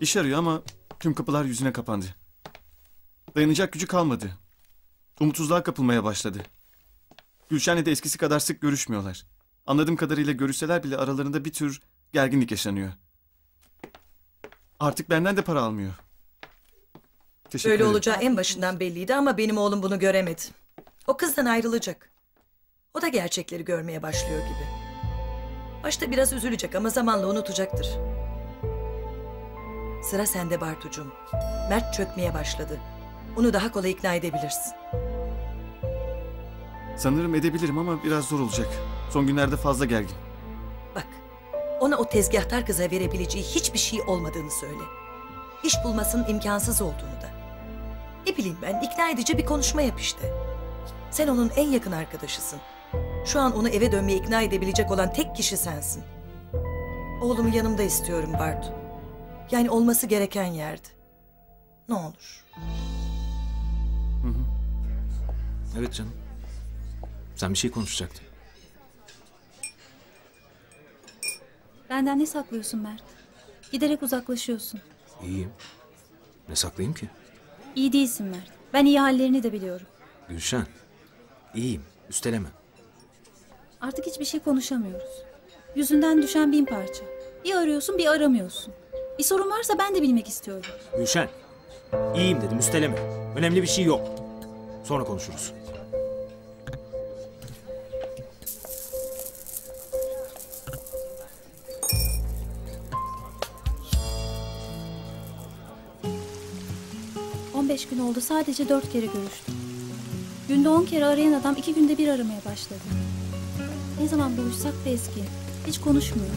İş arıyor ama tüm kapılar yüzüne kapandı. Dayanacak gücü kalmadı. Umutsuzluğa kapılmaya başladı. Gülşen'le de eskisi kadar sık görüşmüyorlar. Anladığım kadarıyla görüşseler bile aralarında bir tür gerginlik yaşanıyor. Artık benden de para almıyor. Teşekkür Böyle ederim. olacağı en başından belliydi ama benim oğlum bunu göremedi. O kızdan ayrılacak. O da gerçekleri görmeye başlıyor gibi. Başta biraz üzülecek ama zamanla unutacaktır. Sıra sende Bartucuğum. Mert çökmeye başladı. Onu daha kolay ikna edebilirsin. Sanırım edebilirim ama biraz zor olacak. Son günlerde fazla gergin. Ona o tezgahtar kıza verebileceği hiçbir şey olmadığını söyle. İş bulmasının imkansız olduğunu da. Ne bileyim ben ikna edici bir konuşma yap işte. Sen onun en yakın arkadaşısın. Şu an onu eve dönmeye ikna edebilecek olan tek kişi sensin. Oğlumu yanımda istiyorum Bartu. Yani olması gereken yerde. Ne olur. Evet canım. Sen bir şey konuşacaktın. Benden ne saklıyorsun Mert? Giderek uzaklaşıyorsun. İyiyim. Ne saklayayım ki? İyi değilsin Mert. Ben iyi hallerini de biliyorum. Gülşen. İyiyim. Üsteleme. Artık hiçbir şey konuşamıyoruz. Yüzünden düşen bin parça. Bir arıyorsun bir aramıyorsun. Bir sorun varsa ben de bilmek istiyorum. Gülşen. İyiyim dedim üsteleme. Önemli bir şey yok. Sonra konuşuruz. On beş gün oldu sadece dört kere görüştüm. Günde on kere arayan adam iki günde bir aramaya başladı. Ne zaman buluşsak da eski. Hiç konuşmuyor.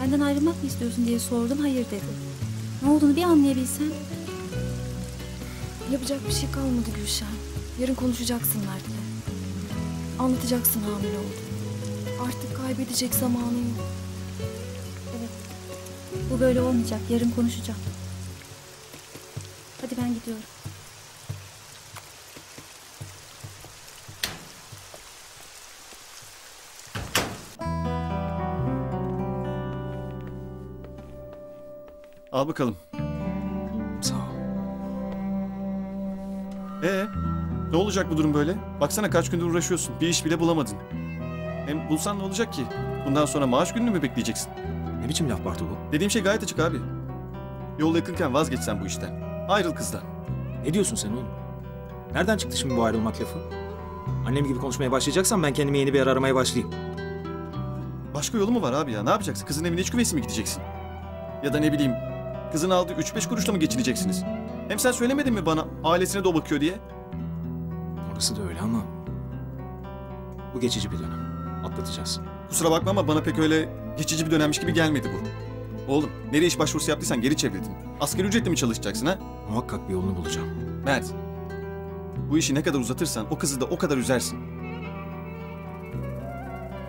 Benden ayrılmak mı istiyorsun diye sordum hayır dedi. Ne olduğunu bir anlayabilsem. Yapacak bir şey kalmadı Gülşen. Yarın konuşacaksın Mert'le. Anlatacaksın hamile olduğunu. Artık kaybedecek zamanı yok. Evet. Bu böyle olmayacak. Yarın konuşacağım. Hadi ben gidiyorum. Al bakalım. Sağ ol. Ee, ne olacak bu durum böyle? Baksana kaç gündür uğraşıyorsun. Bir iş bile bulamadın. Hem bulsan ne olacak ki? Bundan sonra maaş gününü mü bekleyeceksin? Ne biçim laf Bartu bu? Dediğim şey gayet açık abi. Yol yakınken vazgeçsen bu işten. Ayrıl kızdan. Ne diyorsun sen oğlum? Nereden çıktı şimdi bu ayrılmak lafı? Annem gibi konuşmaya başlayacaksan ben kendime yeni bir yer aramaya başlayayım. Başka yolu mu var abi ya? Ne yapacaksın? Kızın evine iç güveysi mi gideceksin? Ya da ne bileyim, kızın aldığı 3-5 kuruşla mı geçineceksiniz? Hem sen söylemedin mi bana ailesine de o bakıyor diye? Orası da öyle ama... Bu geçici bir dönem. Atlatacağız. Kusura bakma ama bana pek öyle Geçici bir dönemmiş gibi gelmedi bu. Oğlum nereye iş başvurusu yaptıysan geri çevirdin. Asgari ücretli mi çalışacaksın ha? Muhakkak bir yolunu bulacağım. Mert. Bu işi ne kadar uzatırsan o kızı da o kadar üzersin.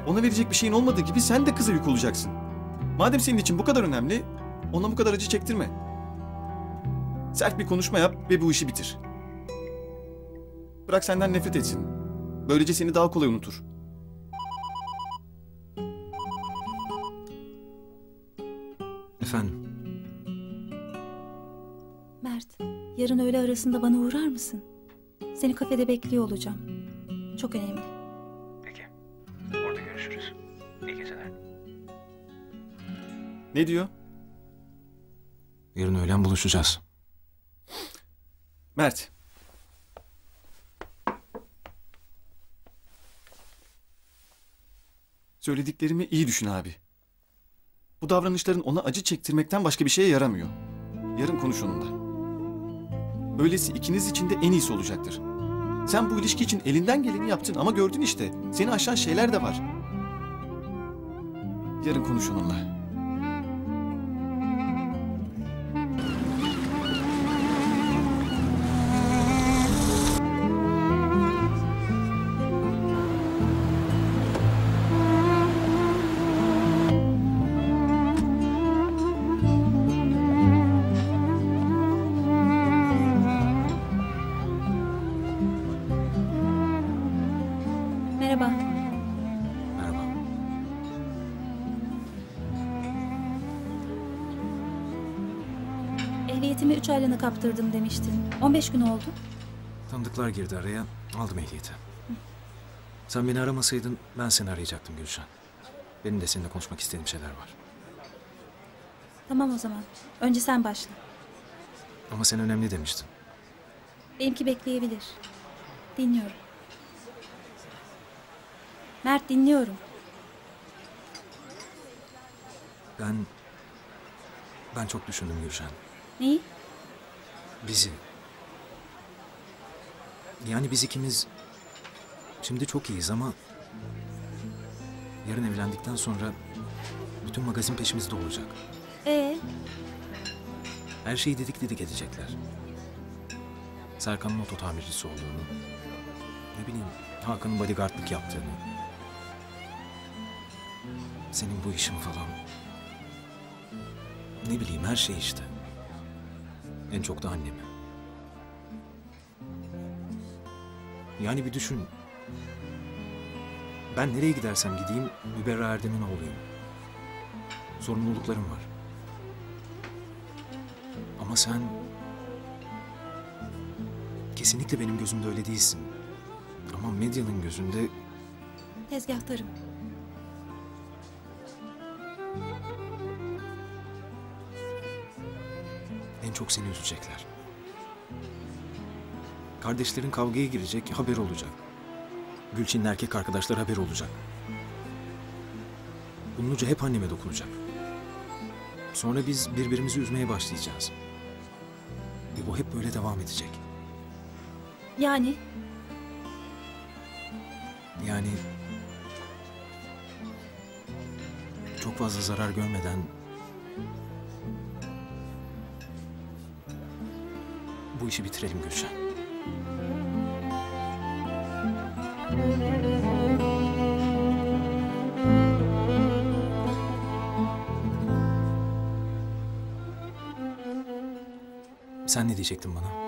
Ona verecek bir şeyin olmadığı gibi sen de kıza yük olacaksın. Madem senin için bu kadar önemli, ona bu kadar acı çektirme. Sert bir konuşma yap ve bu işi bitir. Bırak senden nefret etsin. Böylece seni daha kolay unutur. Efendim, Mert, yarın öğle arasında bana uğrar mısın? Seni kafede bekliyor olacağım. Çok önemli. Peki. Orada görüşürüz. İyi geceler. Ne diyor? Yarın öğlen buluşacağız. Mert. Söylediklerimi iyi düşün abi. Bu davranışların ona acı çektirmekten başka bir şeye yaramıyor. Yarın konuş onunla. Böylesi ikiniz için de en iyisi olacaktır. Sen bu ilişki için elinden geleni yaptın ama gördün işte. Seni aşan şeyler de var. Yarın konuş onunla. Kaptırdım demiştin. 15 gün oldu. Tanıdıklar girdi araya. Aldım ehliyeti. Sen beni aramasaydın ben seni arayacaktım Gülşen. Benim de seninle konuşmak istediğim şeyler var. Tamam o zaman. Önce sen başla. Ama sen önemli demiştin. Benimki bekleyebilir. Dinliyorum. Mert dinliyorum. Ben... Ben çok düşündüm Gülşen. Neyi? Bizi. Yani biz ikimiz... Şimdi çok iyiyiz ama... Yarın evlendikten sonra... Bütün magazin peşimizde olacak. Ee, Her şeyi didik didik edecekler. Serkan'ın oto tamircisi olduğunu... Ne bileyim Hakan'ın bodyguardlık yaptığını... Senin bu işin falan... Ne bileyim her şey işte. En çok da annemi. Yani bir düşün. Ben nereye gidersem gideyim Müberra Erdem'in oğluyum. Sorumluluklarım var. Ama sen... Kesinlikle benim gözümde öyle değilsin. Ama medyanın gözünde tezgahtarım. Çok seni üzecekler. Kardeşlerin kavgaya girecek, haber olacak. Gülçin'in erkek arkadaşlar haber olacak. Bunun ucu hep anneme dokunacak. Sonra biz birbirimizi üzmeye başlayacağız. Ve bu hep böyle devam edecek. Yani Yani... Çok fazla zarar görmeden... Bu işi bitirelim Gülşen. Sen ne diyecektin bana?